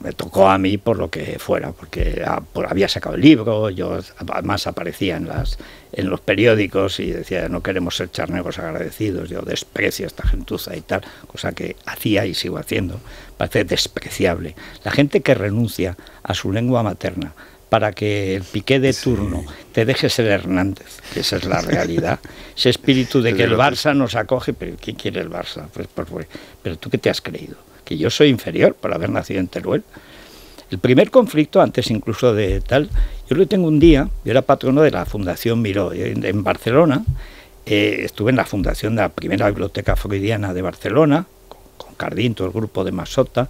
me tocó a mí por lo que fuera, porque había sacado el libro, yo además aparecía en, las, en los periódicos y decía, no queremos ser charnegos agradecidos, yo desprecio a esta gentuza y tal, cosa que hacía y sigo haciendo, parece despreciable. La gente que renuncia a su lengua materna para que el piqué de turno te deje ser Hernández, que esa es la realidad, ese espíritu de que el Barça nos acoge, pero ¿quién quiere el Barça? Pues, pues, pues, pero tú qué te has creído que yo soy inferior por haber nacido en Teruel. El primer conflicto, antes incluso de tal, yo lo tengo un día, yo era patrono de la Fundación Miró en, Barcelona, eh, estuve en la fundación de la primera biblioteca freudiana de Barcelona, con, Cardín, todo el grupo de Masota,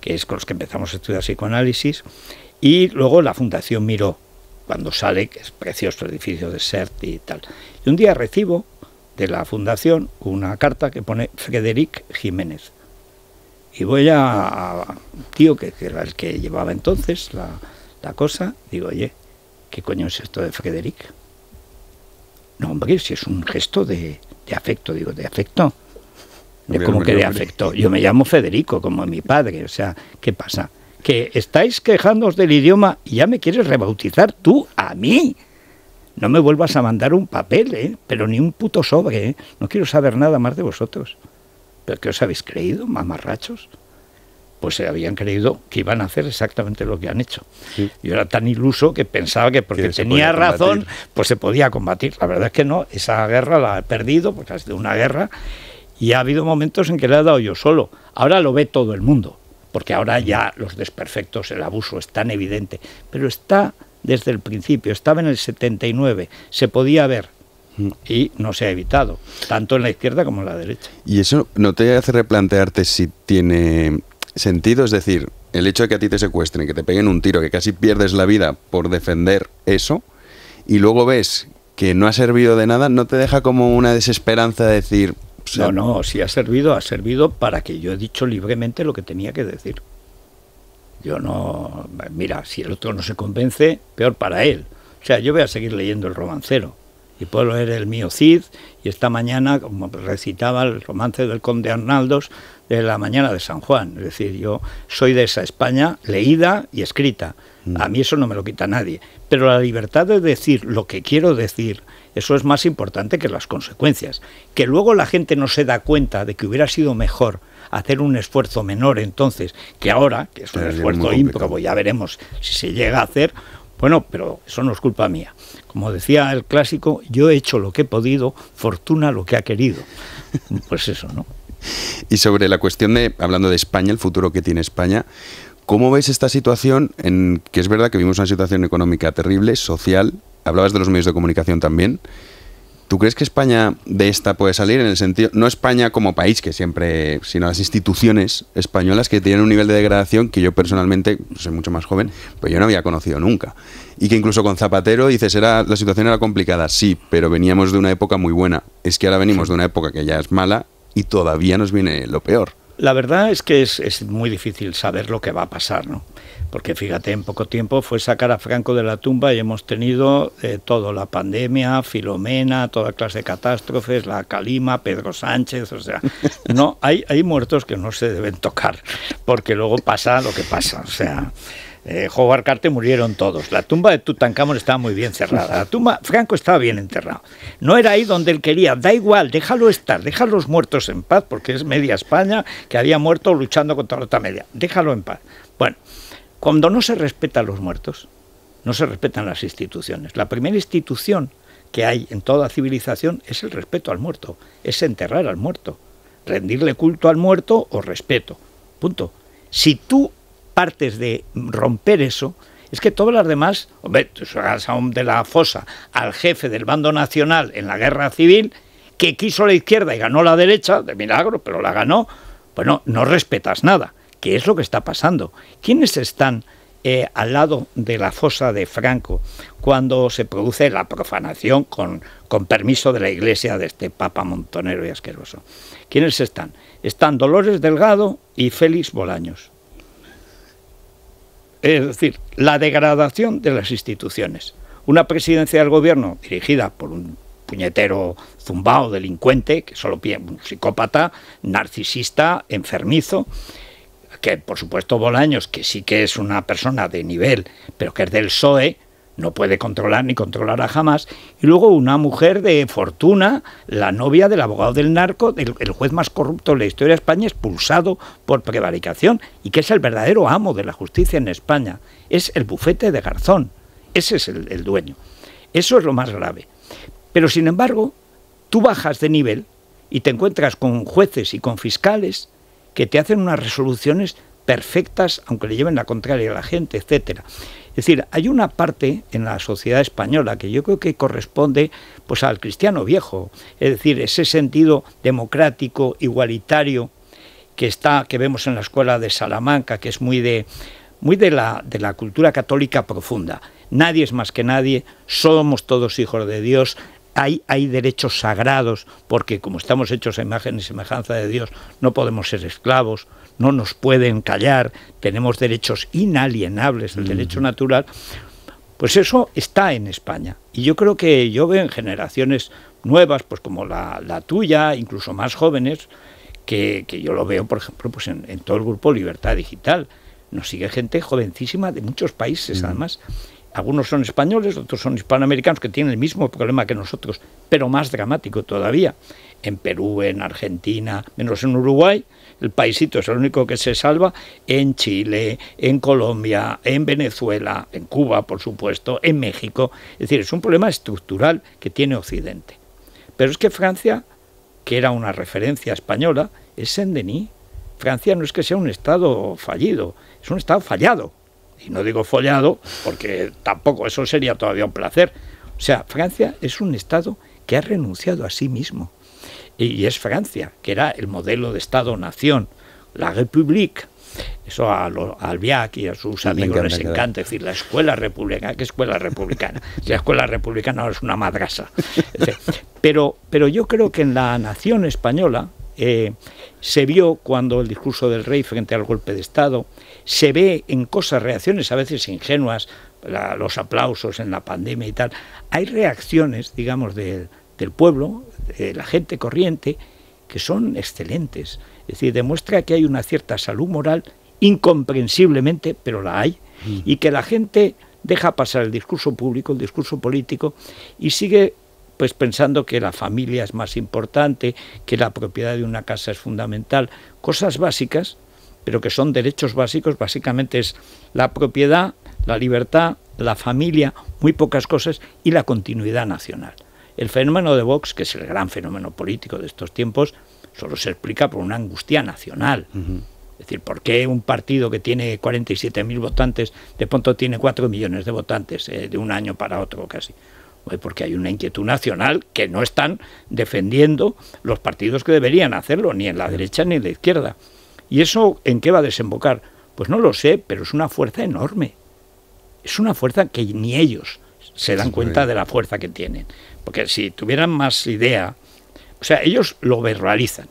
que es con los que empezamos a estudiar psicoanálisis, y luego la Fundación Miró, cuando sale, que es precioso el edificio de SERT y tal. Y un día recibo de la fundación una carta que pone Frederic Jiménez, y voy a, un tío que, era el que llevaba entonces la, cosa, digo, oye, ¿qué coño es esto de Frederic? No, hombre, si es un gesto de, afecto, digo, ¿de afecto? De como que de afecto. Yo me llamo Federico, como mi padre, o sea, ¿qué pasa? Que estáis quejándoos del idioma y ya me quieres rebautizar tú a mí. No me vuelvas a mandar un papel, ¿eh? pero ni un puto sobre, ¿eh? No quiero saber nada más de vosotros. ¿Pero qué os habéis creído, mamarrachos? Pues se habían creído que iban a hacer exactamente lo que han hecho. Yo era tan iluso que pensaba que porque tenía razón, pues se podía combatir. La verdad es que no, esa guerra la he perdido, porque ha sido una guerra, y ha habido momentos en que le he dado yo solo. Ahora lo ve todo el mundo, porque ahora ya los desperfectos, el abuso es tan evidente, pero está desde el principio, estaba en el 79, se podía ver, y no se ha evitado, tanto en la izquierda como en la derecha. ¿Y eso no te hace replantearte si tiene sentido? Es decir, el hecho de que a ti te secuestren, que te peguen un tiro, que casi pierdes la vida por defender eso, y luego ves que no ha servido de nada, ¿no te deja como una desesperanza de decir... no, no, si ha servido, ha servido para que yo he dicho libremente lo que tenía que decir. Yo no... Mira, si el otro no se convence, peor para él. O sea, yo voy a seguir leyendo el romancero y puedo leer el mío Cid, y esta mañana, como recitaba el romance del conde Arnaldos, de la mañana de San Juan. Es decir, yo soy de esa España leída y escrita. Mm. A mí eso no me lo quita nadie. Pero la libertad de decir lo que quiero decir, eso es más importante que las consecuencias. Que luego la gente no se da cuenta de que hubiera sido mejor hacer un esfuerzo menor entonces que ahora, que es un esfuerzo ímprobo, ya veremos si se llega a hacer, bueno, pero eso no es culpa mía. Como decía el clásico, yo he hecho lo que he podido, fortuna lo que ha querido. Pues eso, ¿no? Y sobre la cuestión de, hablando de España, el futuro que tiene España, ¿cómo ves esta situación en que es verdad que vivimos una situación económica terrible, social? Hablabas de los medios de comunicación también. ¿Tú crees que España de esta puede salir en el sentido, no España como país, que siempre, sino las instituciones españolas que tienen un nivel de degradación que yo personalmente, soy mucho más joven, pues yo no había conocido nunca? Y que incluso con Zapatero dices, era, la situación era complicada, sí, pero veníamos de una época muy buena. Es que ahora venimos de una época que ya es mala y todavía nos viene lo peor. La verdad es que es, es muy difícil saber lo que va a pasar, ¿no? Porque fíjate, en poco tiempo fue sacar a Franco de la tumba y hemos tenido eh, todo, la pandemia, Filomena, toda clase de catástrofes, la Calima, Pedro Sánchez, o sea, no, hay, hay muertos que no se deben tocar, porque luego pasa lo que pasa, o sea... Eh, Howard Carter murieron todos. La tumba de Tutankamón estaba muy bien cerrada. La tumba, Franco estaba bien enterrado. No era ahí donde él quería. Da igual, déjalo estar, déjalo los muertos en paz, porque es media España que había muerto luchando contra la otra media. Déjalo en paz. Bueno, cuando no se respetan los muertos, no se respetan las instituciones. La primera institución que hay en toda civilización es el respeto al muerto, es enterrar al muerto, rendirle culto al muerto o respeto. Punto. Si tú partes de romper eso, es que todas las demás, hombre, de la fosa al jefe del bando nacional en la guerra civil, que quiso la izquierda y ganó la derecha, de milagro, pero la ganó, bueno, no respetas nada. ¿Qué es lo que está pasando? ¿Quiénes están eh, al lado de la fosa de Franco cuando se produce la profanación con, con permiso de la iglesia de este papa montonero y asqueroso? ¿Quiénes están? Están Dolores Delgado y Félix Bolaños. Es decir, la degradación de las instituciones. Una presidencia del gobierno dirigida por un puñetero zumbao, delincuente, que solo un psicópata, narcisista, enfermizo, que por supuesto Bolaños, que sí que es una persona de nivel, pero que es del PSOE, no puede controlar ni controlará jamás. Y luego una mujer de fortuna, la novia del abogado del narco, el, juez más corrupto de la historia de España, expulsado por prevaricación y que es el verdadero amo de la justicia en España. Es el bufete de Garzón. Ese es el dueño. Eso es lo más grave. Pero sin embargo, tú bajas de nivel y te encuentras con jueces y con fiscales que te hacen unas resoluciones perfectas, aunque le lleven la contraria a la gente, etcétera. Es decir, hay una parte en la sociedad española que yo creo que corresponde pues al cristiano viejo, es decir, ese sentido democrático, igualitario que está que vemos en la escuela de Salamanca, que es muy de muy de la de la cultura católica profunda. Nadie es más que nadie, somos todos hijos de Dios, hay, hay, derechos sagrados, porque como estamos hechos a imagen y semejanza de Dios, no podemos ser esclavos, no nos pueden callar, tenemos derechos inalienables, el derecho natural, pues eso está en España. Y yo creo que yo veo en generaciones nuevas, pues como la, tuya, incluso más jóvenes, que, yo lo veo, por ejemplo, pues en, todo el grupo Libertad Digital. Nos sigue gente jovencísima de muchos países, además. Algunos son españoles, otros son hispanoamericanos que tienen el mismo problema que nosotros, pero más dramático todavía. En Perú, en Argentina, menos en Uruguay, el paisito es el único que se salva, en Chile, en Colombia, en Venezuela, en Cuba, por supuesto, en México. Es decir, es un problema estructural que tiene Occidente. Pero es que Francia, que era una referencia española, es Saint-Denis. Francia no es que sea un Estado fallido, es un Estado fallado. Y no digo follado porque tampoco eso sería todavía un placer. O sea, Francia es un Estado que ha renunciado a sí mismo y es Francia, que era el modelo de Estado-nación, la République. Eso a, Albiac y a sus amigos les encanta decir la escuela republicana. ¿Qué escuela republicana? Si la escuela republicana ahora es una madrasa. Pero, pero yo creo que en la nación española eh, se vio cuando el discurso del rey frente al golpe de Estado, se ve en cosas, reacciones a veces ingenuas, los aplausos en la pandemia y tal. Hay reacciones, digamos, del pueblo, la gente corriente, que son excelentes. Es decir, demuestra que hay una cierta salud moral, incomprensiblemente, pero la hay, mm. y que la gente deja pasar el discurso público, el discurso político, y sigue pues pensando que la familia es más importante, que la propiedad de una casa es fundamental, cosas básicas, pero que son derechos básicos, básicamente es la propiedad, la libertad, la familia, muy pocas cosas, y la continuidad nacional. El fenómeno de Vox, que es el gran fenómeno político de estos tiempos, solo se explica por una angustia nacional. Es decir, ¿por qué un partido que tiene 47.000 votantes de pronto tiene 4 millones de votantes eh, de un año para otro casi? porque hay una inquietud nacional que no están defendiendo los partidos que deberían hacerlo, ni en la derecha ni en la izquierda. ¿Y eso en qué va a desembocar? Pues no lo sé, pero es una fuerza enorme. Es una fuerza que ni ellos se dan cuenta de la fuerza que tienen. Porque si tuvieran más idea, o sea, ellos lo verbalizan.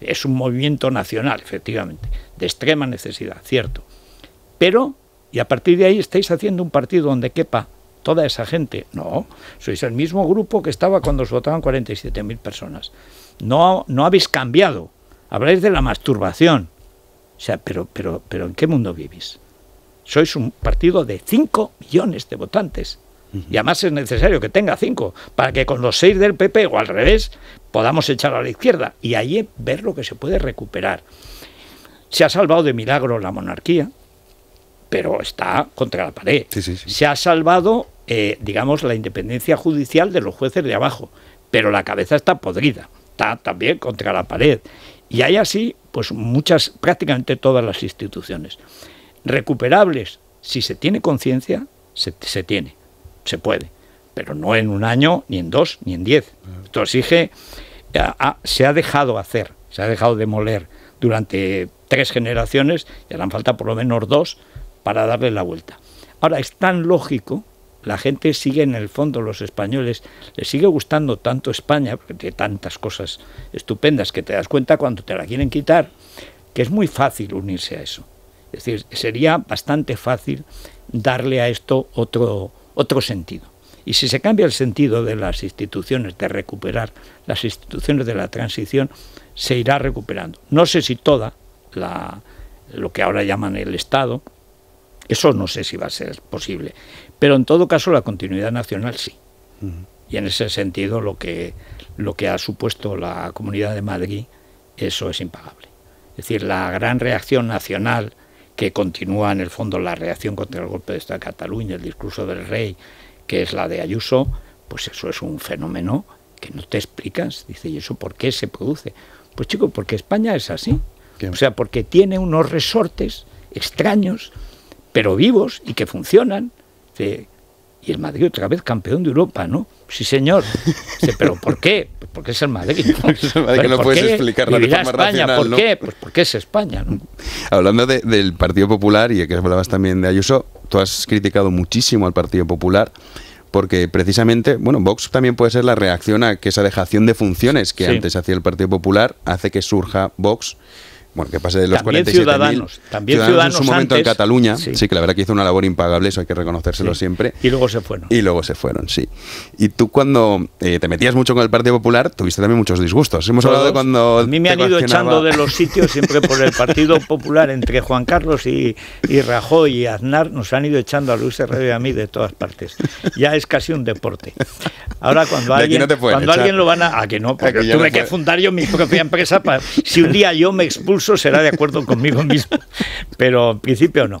Es un movimiento nacional, efectivamente, de extrema necesidad, cierto. Pero, y a partir de ahí estáis haciendo un partido donde quepa toda esa gente. No, sois el mismo grupo que estaba cuando os votaban 47.000 personas. No, no habéis cambiado. Habláis de la masturbación. O sea, pero, pero, pero ¿en qué mundo vivís? Sois un partido de 5 millones de votantes. Y además es necesario que tenga cinco, para que con los seis del PP o al revés podamos echar a la izquierda y ahí ver lo que se puede recuperar. Se ha salvado de milagro la monarquía, pero está contra la pared. Se ha salvado, eh, digamos, la independencia judicial de los jueces de abajo, pero la cabeza está podrida, está también contra la pared. Y hay así, pues muchas, prácticamente todas las instituciones. Recuperables, si se tiene conciencia, se tiene se puede, pero no en un año, ni en dos, ni en diez. Esto exige, se ha dejado hacer, se ha dejado demoler durante tres generaciones y harán falta por lo menos dos para darle la vuelta. Ahora, es tan lógico, la gente sigue en el fondo, los españoles, les sigue gustando tanto España, porque tiene tantas cosas estupendas que te das cuenta cuando te la quieren quitar, que es muy fácil unirse a eso. Es decir, sería bastante fácil darle a esto otro, otro sentido. Y si se cambia el sentido de las instituciones, de recuperar las instituciones de la transición, se irá recuperando. No sé si toda la, lo que ahora llaman el Estado. Eso no sé si va a ser posible. Pero en todo caso la continuidad nacional sí. Y en ese sentido lo que, lo que ha supuesto la Comunidad de Madrid, eso es impagable. Es decir, la gran reacción nacional que continúa en el fondo la reacción contra el golpe de Estado de Cataluña, el discurso del rey, que es la de Ayuso, pues eso es un fenómeno que no te explicas. Dice, ¿y eso por qué se produce? Pues chico, porque España es así. O sea, porque tiene unos resortes extraños, pero vivos y que funcionan. Y el Madrid otra vez campeón de Europa, ¿no? Sí, señor. pero ¿por qué? Pues porque es el Madrid. ¿no? el Madrid que no puedes explicar forma España, racional, ¿Por qué? Pues porque es España, ¿no? Hablando de, del Partido Popular y que hablabas también de Ayuso, tú has criticado muchísimo al Partido Popular porque precisamente, bueno, Vox también puede ser la reacción a que esa dejación de funciones que antes hacía el Partido Popular hace que surja Vox bueno, que pase de los también 47 ciudadanos, también ciudadanos, en su momento antes, en Cataluña, sí. sí. que la verdad que hizo una labor impagable, eso hay que reconocérselo sí. siempre. Y luego se fueron. Y luego se fueron, sí. Y tú cuando eh, te metías mucho con el Partido Popular, tuviste también muchos disgustos. Hemos Todos, hablado de cuando... A mí me han ido echando de los sitios siempre por el Partido Popular, entre Juan Carlos y, y Rajoy y Aznar, nos han ido echando a Luis Herrero y a mí de todas partes. Ya es casi un deporte. Ahora cuando alguien, no cuando alguien lo van a... ¿A que no? Porque ya tuve que fundar yo mi propia empresa para... Si un día yo me expulso será de acuerdo conmigo mismo, pero en principio no.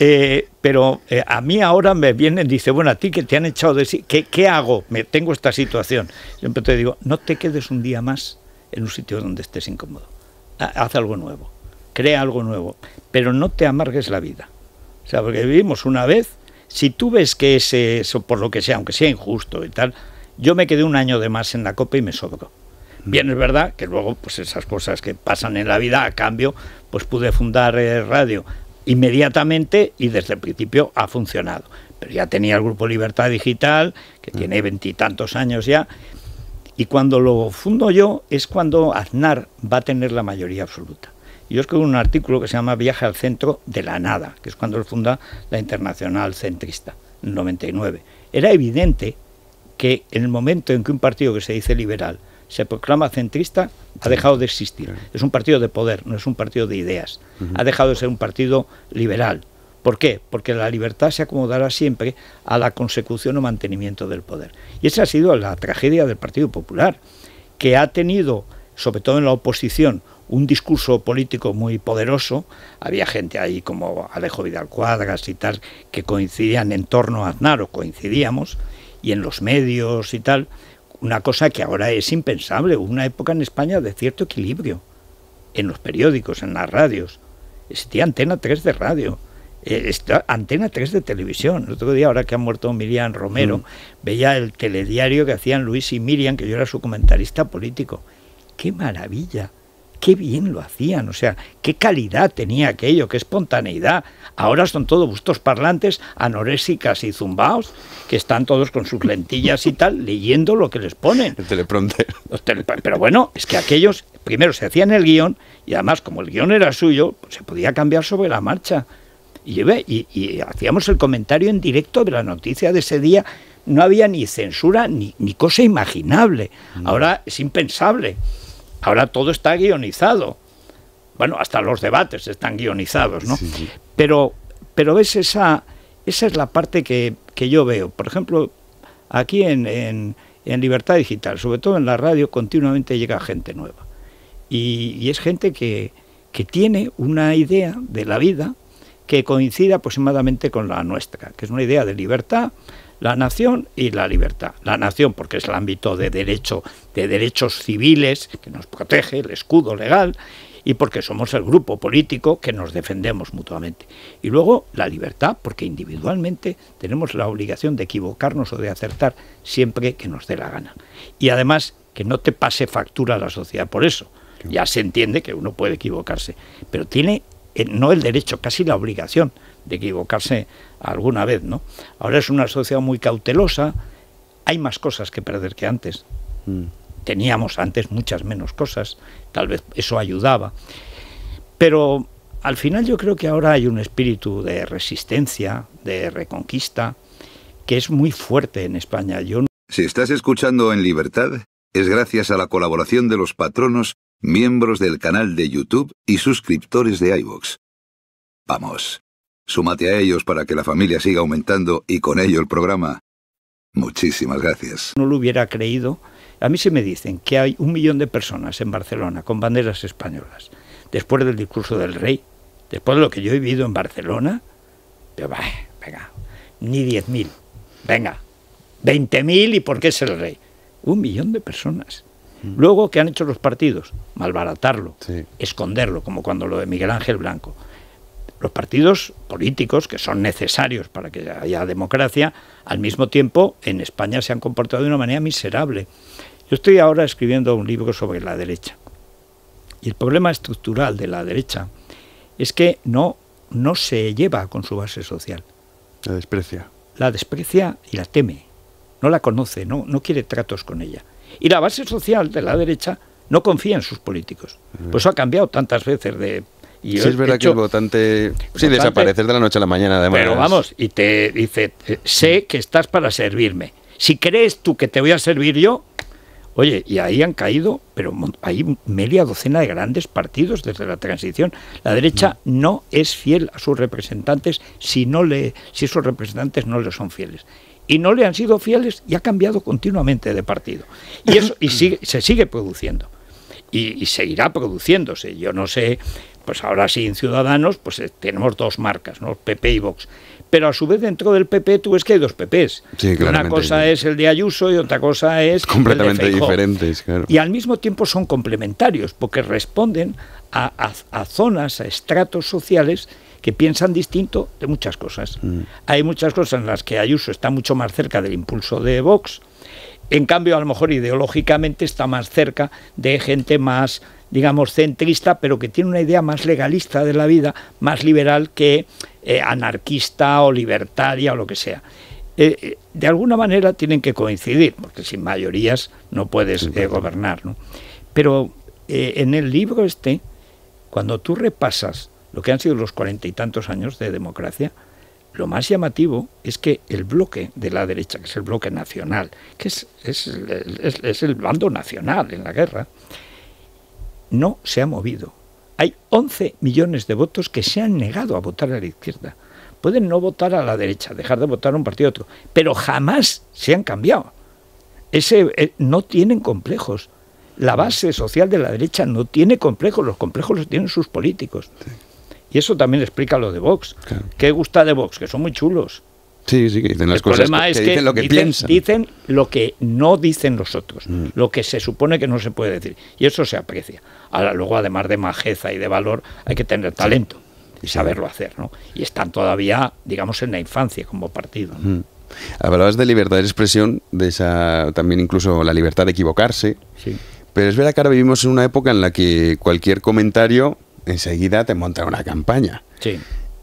Eh, pero eh, a mí ahora me vienen, dice, bueno, a ti que te han echado de sí, ¿qué, ¿qué hago? Me, tengo esta situación. Siempre te digo, no te quedes un día más en un sitio donde estés incómodo. Haz algo nuevo, crea algo nuevo, pero no te amargues la vida. O sea, porque vivimos una vez, si tú ves que es eso, por lo que sea, aunque sea injusto y tal, yo me quedé un año de más en la copa y me sobró. Bien, es verdad que luego, pues esas cosas que pasan en la vida, a cambio, pues pude fundar eh, radio inmediatamente y desde el principio ha funcionado. Pero ya tenía el grupo Libertad Digital, que tiene veintitantos años ya, y cuando lo fundo yo es cuando Aznar va a tener la mayoría absoluta. Yo escribo un artículo que se llama Viaje al centro de la nada, que es cuando él funda la Internacional Centrista, en el 99. Era evidente que en el momento en que un partido que se dice liberal se proclama centrista, ha dejado de existir. Es un partido de poder, no es un partido de ideas. Uh -huh. Ha dejado de ser un partido liberal. ¿Por qué? Porque la libertad se acomodará siempre a la consecución o mantenimiento del poder. Y esa ha sido la tragedia del Partido Popular, que ha tenido, sobre todo en la oposición, un discurso político muy poderoso. Había gente ahí como Alejo Vidal Cuadras y tal, que coincidían en torno a Aznar, o coincidíamos, y en los medios y tal, una cosa que ahora es impensable, una época en España de cierto equilibrio, en los periódicos, en las radios. Existía Antena 3 de radio, eh, está Antena 3 de televisión. El otro día, ahora que ha muerto Miriam Romero, mm. veía el telediario que hacían Luis y Miriam, que yo era su comentarista político. ¡Qué maravilla! Qué bien lo hacían, o sea, qué calidad tenía aquello, qué espontaneidad. Ahora son todos bustos parlantes, anorésicas y zumbaos, que están todos con sus lentillas y tal, leyendo lo que les ponen. El teleprompter. Tele Pero bueno, es que aquellos, primero se hacían el guion, y además, como el guion era suyo, pues se podía cambiar sobre la marcha. Y, y, y hacíamos el comentario en directo de la noticia de ese día. No había ni censura ni, ni cosa imaginable. No. Ahora es impensable. Ahora todo está guionizado. Bueno, hasta los debates están guionizados, ¿no? Sí, sí. Pero, pero es esa, esa es la parte que, que yo veo. Por ejemplo, aquí en, en, en, Libertad Digital, sobre todo en la radio, continuamente llega gente nueva. Y, y es gente que, que, tiene una idea de la vida que coincide aproximadamente con la nuestra, que es una idea de libertad, la nación y la libertad. La nación porque es el ámbito de derecho, de derechos civiles que nos protege, el escudo legal, y porque somos el grupo político que nos defendemos mutuamente. Y luego la libertad porque individualmente tenemos la obligación de equivocarnos o de acertar siempre que nos dé la gana. Y además que no te pase factura a la sociedad por eso. Ya se entiende que uno puede equivocarse, pero tiene no el derecho, casi la obligación de equivocarse alguna vez, ¿no? Ahora es una sociedad muy cautelosa, hay más cosas que perder que antes. Mm. Teníamos antes muchas menos cosas, tal vez eso ayudaba. Pero al final yo creo que ahora hay un espíritu de resistencia, de reconquista, que es muy fuerte en España. Yo si estás escuchando en libertad, es gracias a la colaboración de los patronos, miembros del canal de YouTube y suscriptores de iVoox. Vamos, súmate a ellos para que la familia siga aumentando y con ello el programa. Muchísimas gracias. No lo hubiera creído. A mí se me dicen que hay un millón de personas en Barcelona con banderas españolas. Después del discurso del rey, después de lo que yo he vivido en Barcelona, pero bah, venga, ni 10.000, venga, 20.000 y por qué es el rey. Un millón de personas. Luego, ¿qué han hecho los partidos? Malbaratarlo, Sí. esconderlo, como cuando lo de Miguel Ángel Blanco. Los partidos políticos, que son necesarios para que haya democracia, al mismo tiempo en España se han comportado de una manera miserable. Yo estoy ahora escribiendo un libro sobre la derecha. Y el problema estructural de la derecha es que no, no se lleva con su base social. La desprecia. La desprecia y la teme. No la conoce, no, no quiere tratos con ella. Y la base social de la derecha no confía en sus políticos. Por eso ha cambiado tantas veces de... y sí, es verdad hecho- que el votante... Sí, votante- desaparecer de la noche a la mañana, además. Pero vamos, y te dice, eh, sé que estás para servirme. Si crees tú que te voy a servir yo, oye, y ahí han caído, pero hay media docena de grandes partidos desde la transición. La derecha no es fiel a sus representantes si no le, si esos representantes no le son fieles. Y no le han sido fieles y ha cambiado continuamente de partido. Y eso y sigue, se sigue produciendo y, y seguirá produciéndose. Yo no sé, pues ahora sí en Ciudadanos, pues eh, tenemos dos marcas, ¿no? PP y Vox. Pero a su vez dentro del PP tú ves que hay dos PPs. Sí, Una cosa es el de Ayuso y otra cosa es Completamente el de diferentes, claro. Y al mismo tiempo son complementarios porque responden a, a- a zonas, a estratos sociales que piensan distinto de muchas cosas. Mm. Hay muchas cosas en las que Ayuso está mucho más cerca del impulso de Vox, en cambio, a lo mejor ideológicamente está más cerca de gente más, digamos, centrista, pero que tiene una idea más legalista de la vida, más liberal que eh, anarquista o libertaria o lo que sea. Eh, eh, de alguna manera tienen que coincidir, porque sin mayorías no puedes eh, gobernar. ¿no? Pero en el libro este, cuando tú repasas lo que han sido los cuarenta y tantos años de democracia, lo más llamativo es que el bloque de la derecha, que es el bloque nacional, que es, es, es- es el bando nacional en la guerra, no se ha movido. Hay 11 millones de votos que se han negado a votar a la izquierda. Pueden no votar a la derecha, dejar de votar a un partido a otro, pero jamás se han cambiado. Ese, eh, no tienen complejos. La base social de la derecha no tiene complejos, los complejos los tienen sus políticos. Y eso también explica lo de Vox. Claro. ¿Qué gusta de Vox? Que son muy chulos. Sí, sí, que dicen las El cosas problema que, es que dicen lo que dicen, piensan. Mm. dicen lo que no dicen los otros, lo que se supone que no se puede decir. Y eso se aprecia. Ahora, luego, además de majeza y de valor, hay que tener talento y saberlo hacer. ¿no? Y están todavía, digamos, en la infancia como partido. ¿no? Mm. Hablabas de libertad de expresión, de esa también incluso la libertad de equivocarse. Sí. Pero es verdad que ahora vivimos en una época en la que cualquier comentario enseguida te monta una campaña. Sí.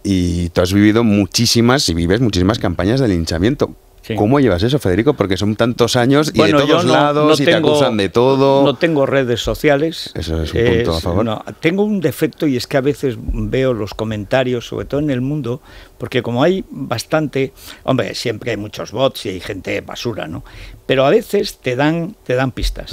Y tú has vivido muchísimas y vives muchísimas campañas de linchamiento. Sí. ¿Cómo llevas eso, Federico? Porque son tantos años y Bueno, de todos no- lados no y te acusan de todo. No tengo redes sociales. Eso es un punto a favor. no, tengo un defecto y es que a veces veo los comentarios, sobre todo en el mundo, porque como hay bastante, hombre, siempre hay muchos bots y hay gente basura, ¿no? Pero a veces te dan, te dan pistas.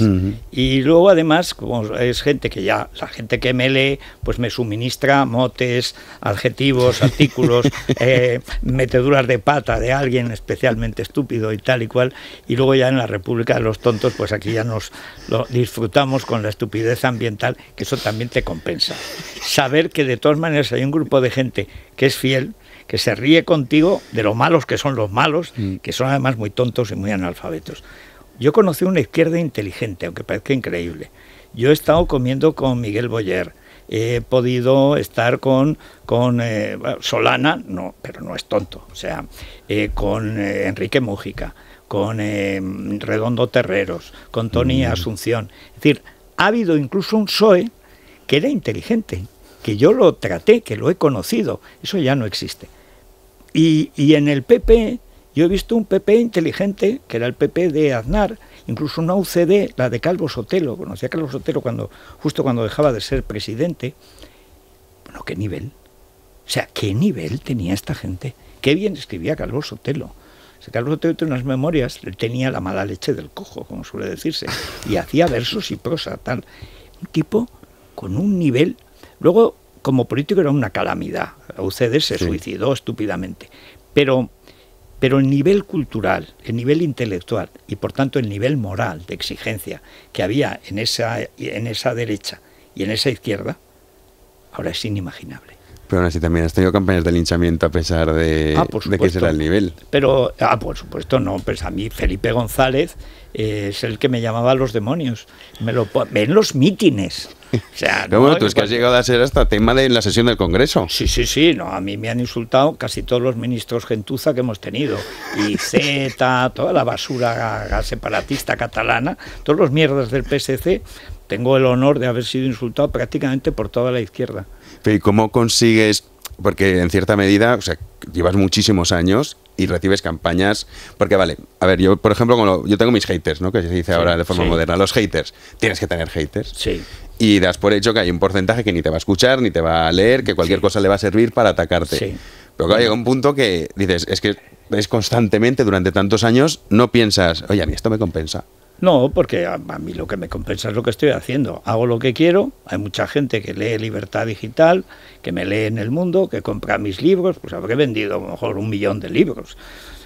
Y luego además, como es gente que ya, la gente que me lee, pues me suministra motes, adjetivos, artículos, eh, meteduras de pata de alguien especialmente estúpido y tal y cual. Y luego ya en la República de los Tontos, pues aquí ya nos lo disfrutamos con la estupidez ambiental, que eso también te compensa. Saber que de todas maneras hay un grupo de gente que es fiel, que se ríe contigo de lo malos que son los malos, que son además muy tontos y muy analfabetos. Yo conocí una izquierda inteligente, aunque parezca increíble. Yo he estado comiendo con Miguel Boyer, he podido estar con, con eh, Solana, no, pero no es tonto, o sea, eh, con eh, Enrique Mújica, con Redondo Terreros, con Tony Asunción. Es decir, ha habido incluso un PSOE que era inteligente, que yo lo traté, que lo he conocido, eso ya no existe. Y, y en el PP, yo he visto un PP inteligente, que era el PP de Aznar, incluso una UCD, la de Calvo Sotelo, conocí a Calvo Sotelo cuando, justo cuando dejaba de ser presidente. Bueno, ¿qué nivel? O sea, ¿qué nivel tenía esta gente? Qué bien escribía Calvo Sotelo. O sea, Carlos Sotelo tiene unas memorias, tenía la mala leche del cojo, como suele decirse, y hacía versos y prosa, tal. Un tipo con un nivel. Luego como político era una calamidad. La UCD se suicidó estúpidamente. Pero, pero el nivel cultural, el nivel intelectual y por tanto el nivel moral de exigencia que había en esa, en esa derecha y en esa izquierda, ahora es inimaginable. Pero aún así también has tenido campañas de linchamiento a pesar de, Ah, de que ese era el nivel. Pero, ah, por supuesto, no. Pues a mí Felipe González eh, es el que me llamaba a los demonios. Me lo ven los mítines. O sea, Pero bueno, no, tú es que has llegado a ser hasta tema de la sesión del Congreso. Sí, sí, sí, no, a mí me han insultado casi todos los ministros gentuza que hemos tenido. Y Z, toda la basura separatista catalana, todos los mierdas del PSC, tengo el honor de haber sido insultado prácticamente por toda la izquierda. ¿y cómo consigues? Porque en cierta medida, o sea, llevas muchísimos años y recibes campañas. Porque vale, a ver, yo por ejemplo, como lo- yo tengo mis haters, ¿no? Que se dice Sí, ahora de forma sí. moderna. Los haters, tienes que tener haters. Sí. Y das por hecho que hay un porcentaje que ni te va a escuchar, ni te va a leer, que cualquier Sí. cosa le va a servir para atacarte. Sí. Pero claro, llega un punto que dices, es que es constantemente durante tantos años, no piensas, oye, a mí esto me compensa. No, porque a, a mí lo que me compensa es lo que estoy haciendo. Hago lo que quiero. Hay mucha gente que lee Libertad Digital, que me lee en el mundo, que compra mis libros. Pues habré vendido a lo mejor un millón de libros.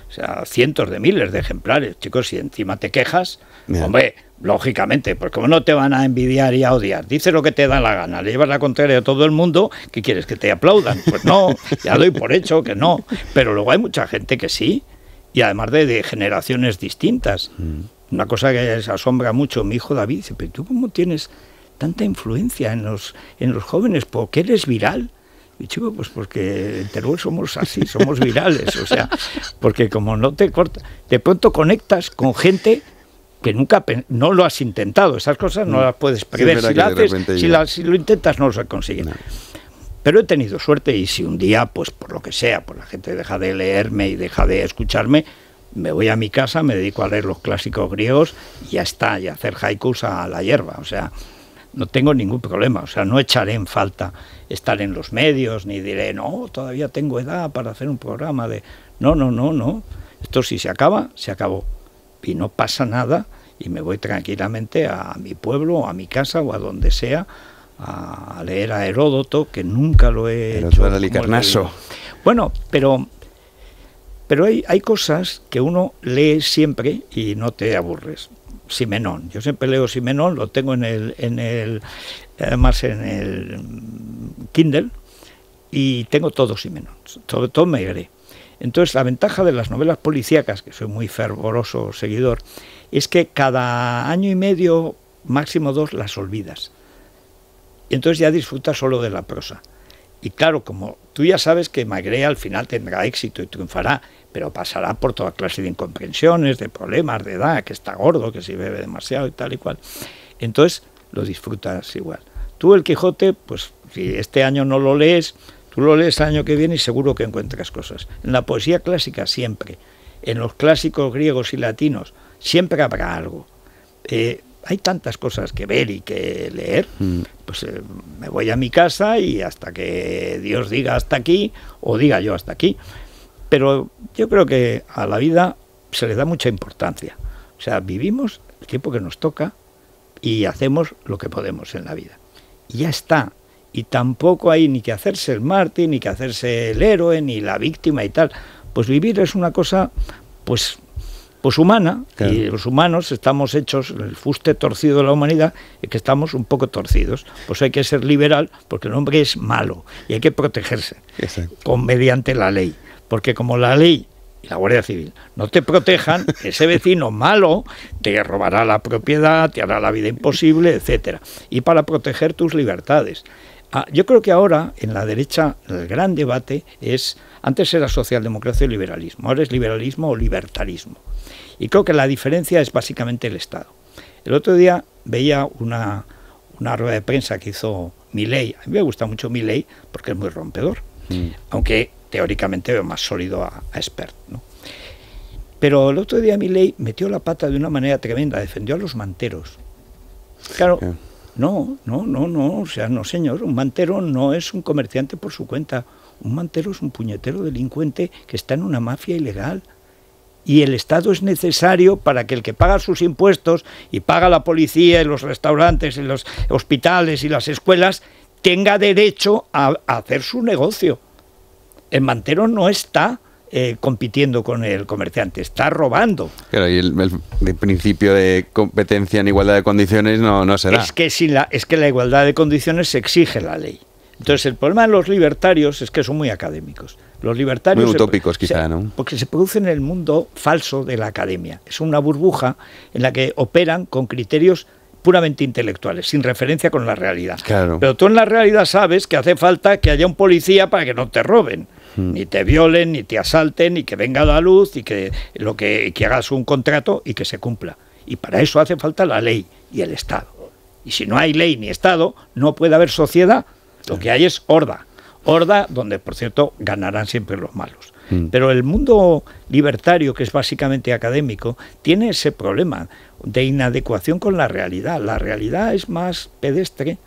O sea, cientos de miles de ejemplares. Chicos, si encima te quejas, hombre, lógicamente, porque como no te van a envidiar y a odiar, dices lo que te da la gana, le llevas la contraria a todo el mundo, ¿qué quieres? ¿Que te aplaudan? Pues no, ya doy por hecho que no. Pero luego hay mucha gente que sí, y además de, de generaciones distintas. Una cosa que les asombra mucho, mi hijo David dice, pero tú cómo tienes tanta influencia en los, en los jóvenes, ¿por qué eres viral? Y chico, pues porque en Teruel somos así, somos virales, o sea, porque como no te corta, de pronto conectas con gente que nunca no lo has intentado, esas cosas no las puedes prever, si, la haces- si, la- si lo intentas no se consigue. No. Pero he tenido suerte y si un día, pues por lo que sea, pues la gente deja de leerme y deja de escucharme, me voy a mi casa, me dedico a leer los clásicos griegos y ya está, y a hacer haikus a la hierba. O sea, no tengo ningún problema. O sea, no echaré en falta estar en los medios, ni diré, no, todavía tengo edad para hacer un programa de... No, no, no, no. Esto si se acaba, se acabó. Y no pasa nada y me voy tranquilamente a mi pueblo, o a mi casa o a donde sea a leer a Heródoto, que nunca lo he Heródoto hecho. Bueno, pero, pero hay, hay cosas que uno lee siempre y no te aburres. Simenón, yo siempre leo Simenón, lo tengo en el, en el, además en el Kindle y tengo todo Simenón, sobre todo Maigret. Entonces, la ventaja de las novelas policíacas, que soy muy fervoroso seguidor, es que cada año y medio, máximo dos, las olvidas. Y entonces ya disfrutas solo de la prosa. Y claro, como tú ya sabes que Maigret al final tendrá éxito y triunfará, pero pasará por toda clase de incomprensiones, de problemas de edad, que está gordo, que si bebe demasiado y tal y cual. Entonces lo disfrutas igual. Tú el Quijote, pues si este año no lo lees, tú lo lees el año que viene y seguro que encuentras cosas. En la poesía clásica siempre, en los clásicos griegos y latinos siempre habrá algo. Eh, hay tantas cosas que ver y que leer, Mm. pues eh, me voy a mi casa y hasta que Dios diga hasta aquí o diga yo hasta aquí. Pero yo creo que a la vida se le da mucha importancia. O sea, vivimos el tiempo que nos toca y hacemos lo que podemos en la vida. Y ya está. Y tampoco hay ni que hacerse el mártir, ni que hacerse el héroe, ni la víctima y tal. Pues vivir es una cosa, pues, pues humana. Claro. Y los humanos estamos hechos, el fuste torcido de la humanidad, es que estamos un poco torcidos. Pues hay que ser liberal, porque el hombre es malo y hay que protegerse con mediante la ley. Porque como la ley y la Guardia Civil no te protejan, ese vecino malo te robará la propiedad, te hará la vida imposible, etcétera. Y para proteger tus libertades. Ah, yo creo que ahora en la derecha el gran debate es, antes era socialdemocracia y liberalismo, ahora es liberalismo o libertarismo. Y creo que la diferencia es básicamente el Estado. El otro día veía una, una rueda de prensa que hizo Milei. A mí me gusta mucho Milei porque es muy rompedor Mm. aunque teóricamente veo más sólido a, a Spert. ¿no? Pero el otro día Milei metió la pata de una manera tremenda, defendió a los manteros. Claro, no, no, no, no, o sea, no señor, un mantero no es un comerciante por su cuenta, un mantero es un puñetero delincuente que está en una mafia ilegal. Y el Estado es necesario para que el que paga sus impuestos y paga la policía y los restaurantes y los hospitales y las escuelas tenga derecho a, hacer su negocio. El mantero no está eh, compitiendo con el comerciante, está robando. Claro, y el, principio de competencia en igualdad de condiciones no, no será. Es que, la, es que la igualdad de condiciones se exige la ley. Entonces, el problema de los libertarios es que son muy académicos. Los libertarios. Muy utópicos, quizá, ¿no? Porque se produce en el mundo falso de la academia. Es una burbuja en la que operan con criterios puramente intelectuales, sin referencia con la realidad. Claro. Pero tú en la realidad sabes que hace falta que haya un policía para que no te roben, ni te violen, ni te asalten, ni que venga la luz y que lo que, que hagas un contrato y que se cumpla. Y para eso hace falta la ley y el Estado. Y si no hay ley ni Estado, no puede haber sociedad lo que hay es horda. Horda donde, por cierto, ganarán siempre los malos. Mm. Pero el mundo libertario, que es básicamente académico, tiene ese problema de inadecuación con la realidad. La realidad es más pedestre,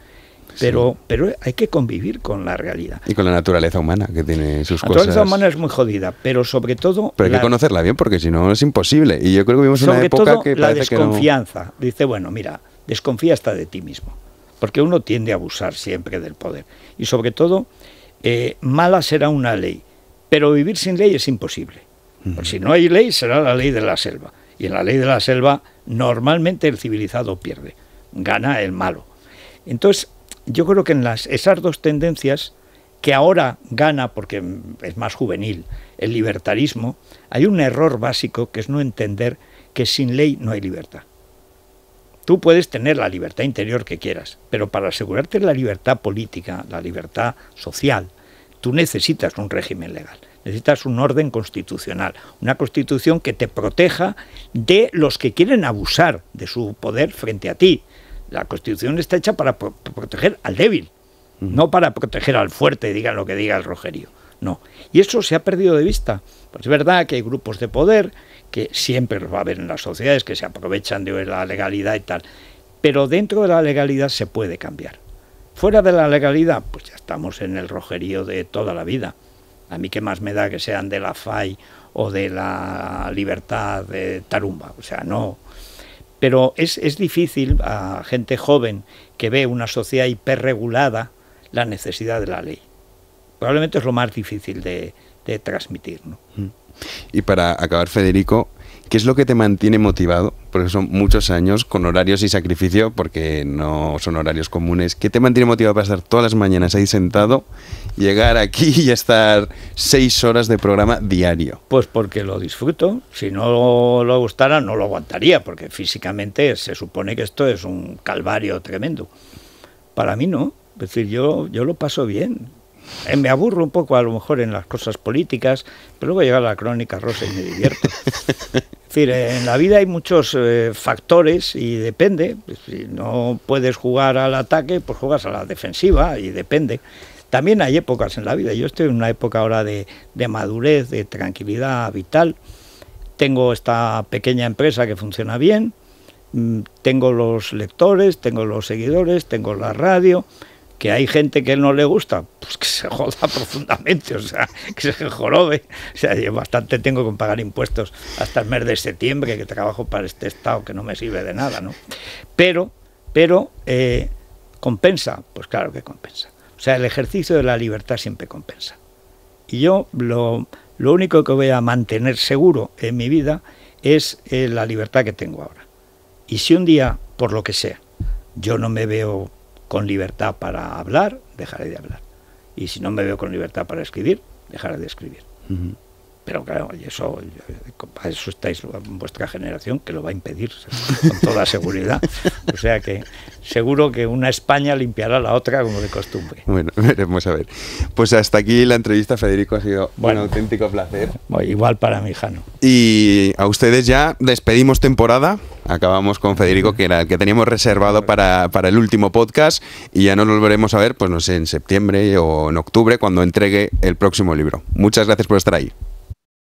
pero, pero hay que convivir con la realidad. Y con la naturaleza humana, que tiene sus cosas. La naturaleza humana es muy jodida, pero sobre todo... Pero hay que conocerla bien, porque si no es imposible. Y yo creo que vivimos una época que la desconfianza. Dice, bueno, mira, desconfía hasta de ti mismo porque uno tiende a abusar siempre del poder. Y sobre todo, eh, mala será una ley, pero vivir sin ley es imposible. si no hay ley, será la ley de la selva. Y en la ley de la selva, normalmente el civilizado pierde, gana el malo. Entonces, yo creo que en las, esas dos tendencias, que ahora gana porque es más juvenil, el libertarismo, hay un error básico que es no entender que sin ley no hay libertad. Tú puedes tener la libertad interior que quieras, pero para asegurarte la libertad política, la libertad social, tú necesitas un régimen legal, necesitas un orden constitucional, una constitución que te proteja de los que quieren abusar de su poder frente a ti. La constitución está hecha para proteger al débil, no para proteger al fuerte, digan lo que diga el Rogerio. No. Y eso se ha perdido de vista. Pues es verdad que hay grupos de poder que siempre los va a haber en las sociedades, que se aprovechan de la legalidad y tal. Pero dentro de la legalidad se puede cambiar. Fuera de la legalidad, pues ya estamos en el rojerío de toda la vida. A mí qué más me da que sean de la FAI o de la libertad de Tarumba. O sea, no. Pero es, es difícil a gente joven que ve una sociedad hiperregulada la necesidad de la ley. Probablemente es lo más difícil de, de transmitir. ¿no? Y para acabar, Federico, ¿qué es lo que te mantiene motivado? Porque son muchos años con horarios y sacrificio, porque no son horarios comunes. ¿Qué te mantiene motivado para estar todas las mañanas ahí sentado, llegar aquí y estar seis horas de programa diario? Pues porque lo disfruto. Si no lo gustara, no lo aguantaría, porque físicamente se supone que esto es un calvario tremendo. Para mí no. Es decir, yo, yo lo paso bien eh, me aburro un poco a lo mejor en las cosas políticas, pero luego llega la crónica rosa y me divierto. es decir, en la vida hay muchos eh, factores y depende. Si no puedes jugar al ataque, pues juegas a la defensiva y depende. También hay épocas en la vida. Yo estoy en una época ahora de, de madurez, de tranquilidad vital. Tengo esta pequeña empresa que funciona bien. Mm, tengo los lectores, tengo los seguidores, tengo la radio que hay gente que no le gusta, pues que se joda profundamente, o sea, que se jorobe. O sea, yo bastante tengo que pagar impuestos hasta el mes de septiembre, que trabajo para este Estado que no me sirve de nada, ¿no? Pero, pero, eh, ¿compensa? Pues claro que compensa. O sea, el ejercicio de la libertad siempre compensa. Y yo lo, lo único que voy a mantener seguro en mi vida es eh, la libertad que tengo ahora. Y si un día, por lo que sea, yo no me veo con libertad para hablar, dejaré de hablar. Y si no me veo con libertad para escribir, dejaré de escribir. Pero claro, eso, para eso estáis vuestra generación que lo va a impedir, con toda seguridad. O sea que seguro que una España limpiará la otra como de costumbre. Bueno, veremos a ver. Pues hasta aquí la entrevista, Federico, ha sido un auténtico placer. igual para mi Jano. Y a ustedes ya despedimos temporada. Acabamos con Federico, que era el que teníamos reservado para, para el último podcast, y ya nos volveremos a ver, pues no sé, en septiembre o en octubre, cuando entregue el próximo libro. Muchas gracias por estar ahí.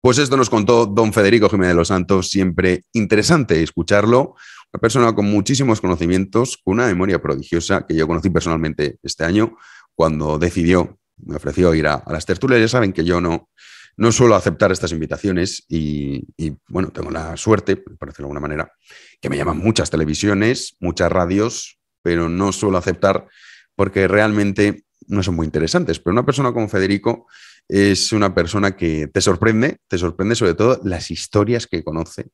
Pues esto nos contó don Federico Jiménez de los Santos, siempre interesante escucharlo, una persona con muchísimos conocimientos, con una memoria prodigiosa que yo conocí personalmente este año cuando decidió, me ofreció ir a, las tertulias. Ya saben que yo no, no suelo aceptar estas invitaciones y, bueno, tengo la suerte, por decirlo de alguna manera, que me llaman muchas televisiones, muchas radios, pero no suelo aceptar porque realmente no son muy interesantes, pero una persona como Federico es una persona que te sorprende, te sorprende sobre todo las historias que conoce,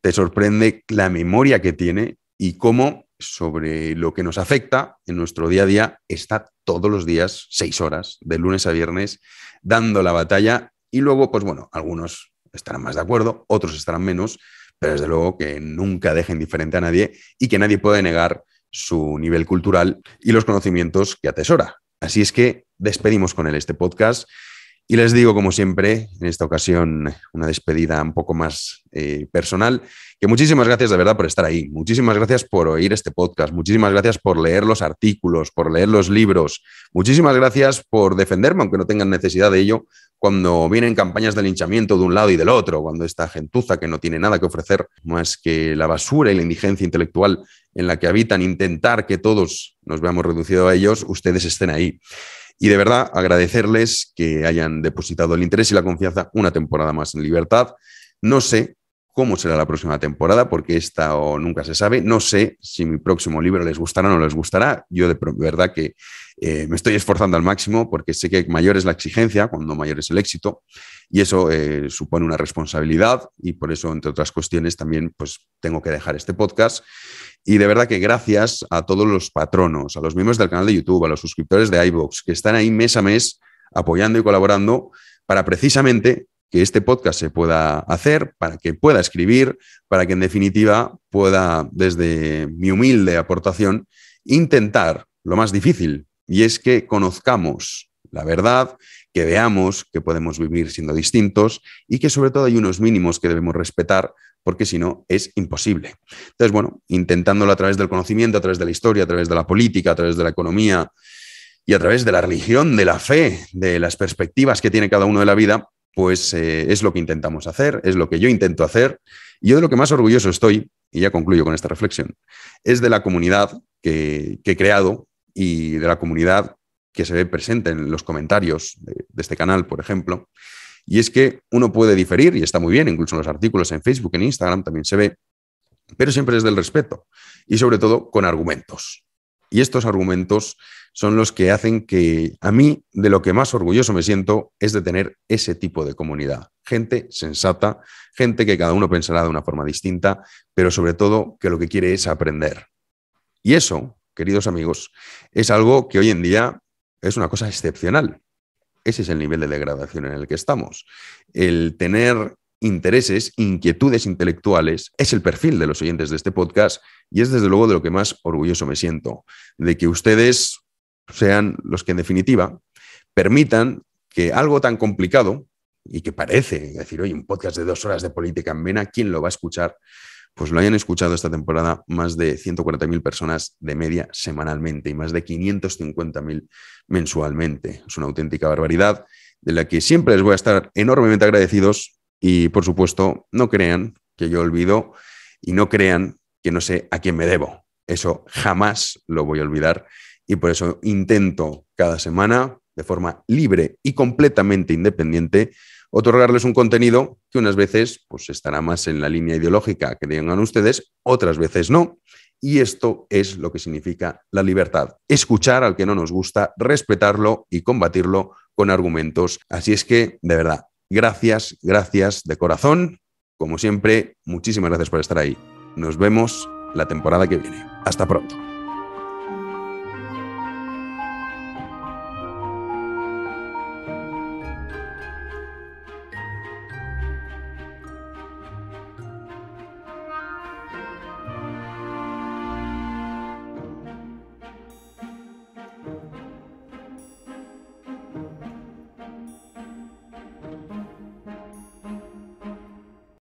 te sorprende la memoria que tiene y cómo sobre lo que nos afecta en nuestro día a día está todos los días, seis horas, de lunes a viernes, dando la batalla y luego, pues bueno, algunos estarán más de acuerdo, otros estarán menos, pero desde luego que nunca deja indiferente a nadie y que nadie puede negar su nivel cultural y los conocimientos que atesora. Así es que despedimos con él este podcast y les digo, como siempre, en esta ocasión una despedida un poco más eh, personal, que muchísimas gracias de verdad por estar ahí, muchísimas gracias por oír este podcast, muchísimas gracias por leer los artículos, por leer los libros, muchísimas gracias por defenderme, aunque no tengan necesidad de ello, cuando vienen campañas de linchamiento de un lado y del otro, cuando esta gentuza que no tiene nada que ofrecer más que la basura y la indigencia intelectual en la que habitan, intentar que todos nos veamos reducidos a ellos, ustedes estén ahí. Y de verdad agradecerles que hayan depositado el interés y la confianza una temporada más en libertad. No sé cómo será la próxima temporada, porque esta o nunca se sabe. No sé si mi próximo libro les gustará o no les gustará. Yo de verdad que eh, me estoy esforzando al máximo porque sé que mayor es la exigencia cuando mayor es el éxito y eso eh, supone una responsabilidad y por eso, entre otras cuestiones, también pues tengo que dejar este podcast y de verdad que gracias a todos los patronos, a los miembros del canal de YouTube, a los suscriptores de iVoox, que están ahí mes a mes apoyando y colaborando para precisamente que este podcast se pueda hacer, para que pueda escribir, para que en definitiva pueda, desde mi humilde aportación, intentar lo más difícil, y es que conozcamos la verdad, que veamos que podemos vivir siendo distintos y que sobre todo hay unos mínimos que debemos respetar porque si no es imposible. Entonces, bueno, intentándolo a través del conocimiento, a través de la historia, a través de la política, a través de la economía y a través de la religión, de la fe, de las perspectivas que tiene cada uno de la vida, pues eh, es lo que intentamos hacer, es lo que yo intento hacer. Y yo de lo que más orgulloso estoy, y ya concluyo con esta reflexión, es de la comunidad que, he creado y de la comunidad que se ve presente en los comentarios de este canal, por ejemplo, y es que uno puede diferir, y está muy bien, incluso en los artículos en Facebook, en Instagram también se ve, pero siempre es del respeto y sobre todo con argumentos. Y estos argumentos son los que hacen que a mí de lo que más orgulloso me siento es de tener ese tipo de comunidad. Gente sensata, gente que cada uno pensará de una forma distinta, pero sobre todo que lo que quiere es aprender. Y eso, queridos amigos, es algo que hoy en día es una cosa excepcional. Ese es el nivel de degradación en el que estamos. El tener intereses, inquietudes intelectuales, es el perfil de los oyentes de este podcast y es desde luego de lo que más orgulloso me siento, de que ustedes sean los que en definitiva permitan que algo tan complicado y que parece decir, oye, un podcast de dos horas de política en Vena, ¿quién lo va a escuchar? pues lo hayan escuchado esta temporada más de 140.000 personas de media semanalmente y más de 550.000 mensualmente. Es una auténtica barbaridad de la que siempre les voy a estar enormemente agradecidos y, por supuesto, no crean que yo olvido y no crean que no sé a quién me debo. Eso jamás lo voy a olvidar y por eso intento cada semana, de forma libre y completamente independiente, otorgarles un contenido que unas veces pues, estará más en la línea ideológica que tengan ustedes, otras veces no. Y esto es lo que significa la libertad. Escuchar al que no nos gusta, respetarlo y combatirlo con argumentos. Así es que, de verdad, gracias, gracias de corazón. Como siempre, muchísimas gracias por estar ahí. Nos vemos la temporada que viene. Hasta pronto.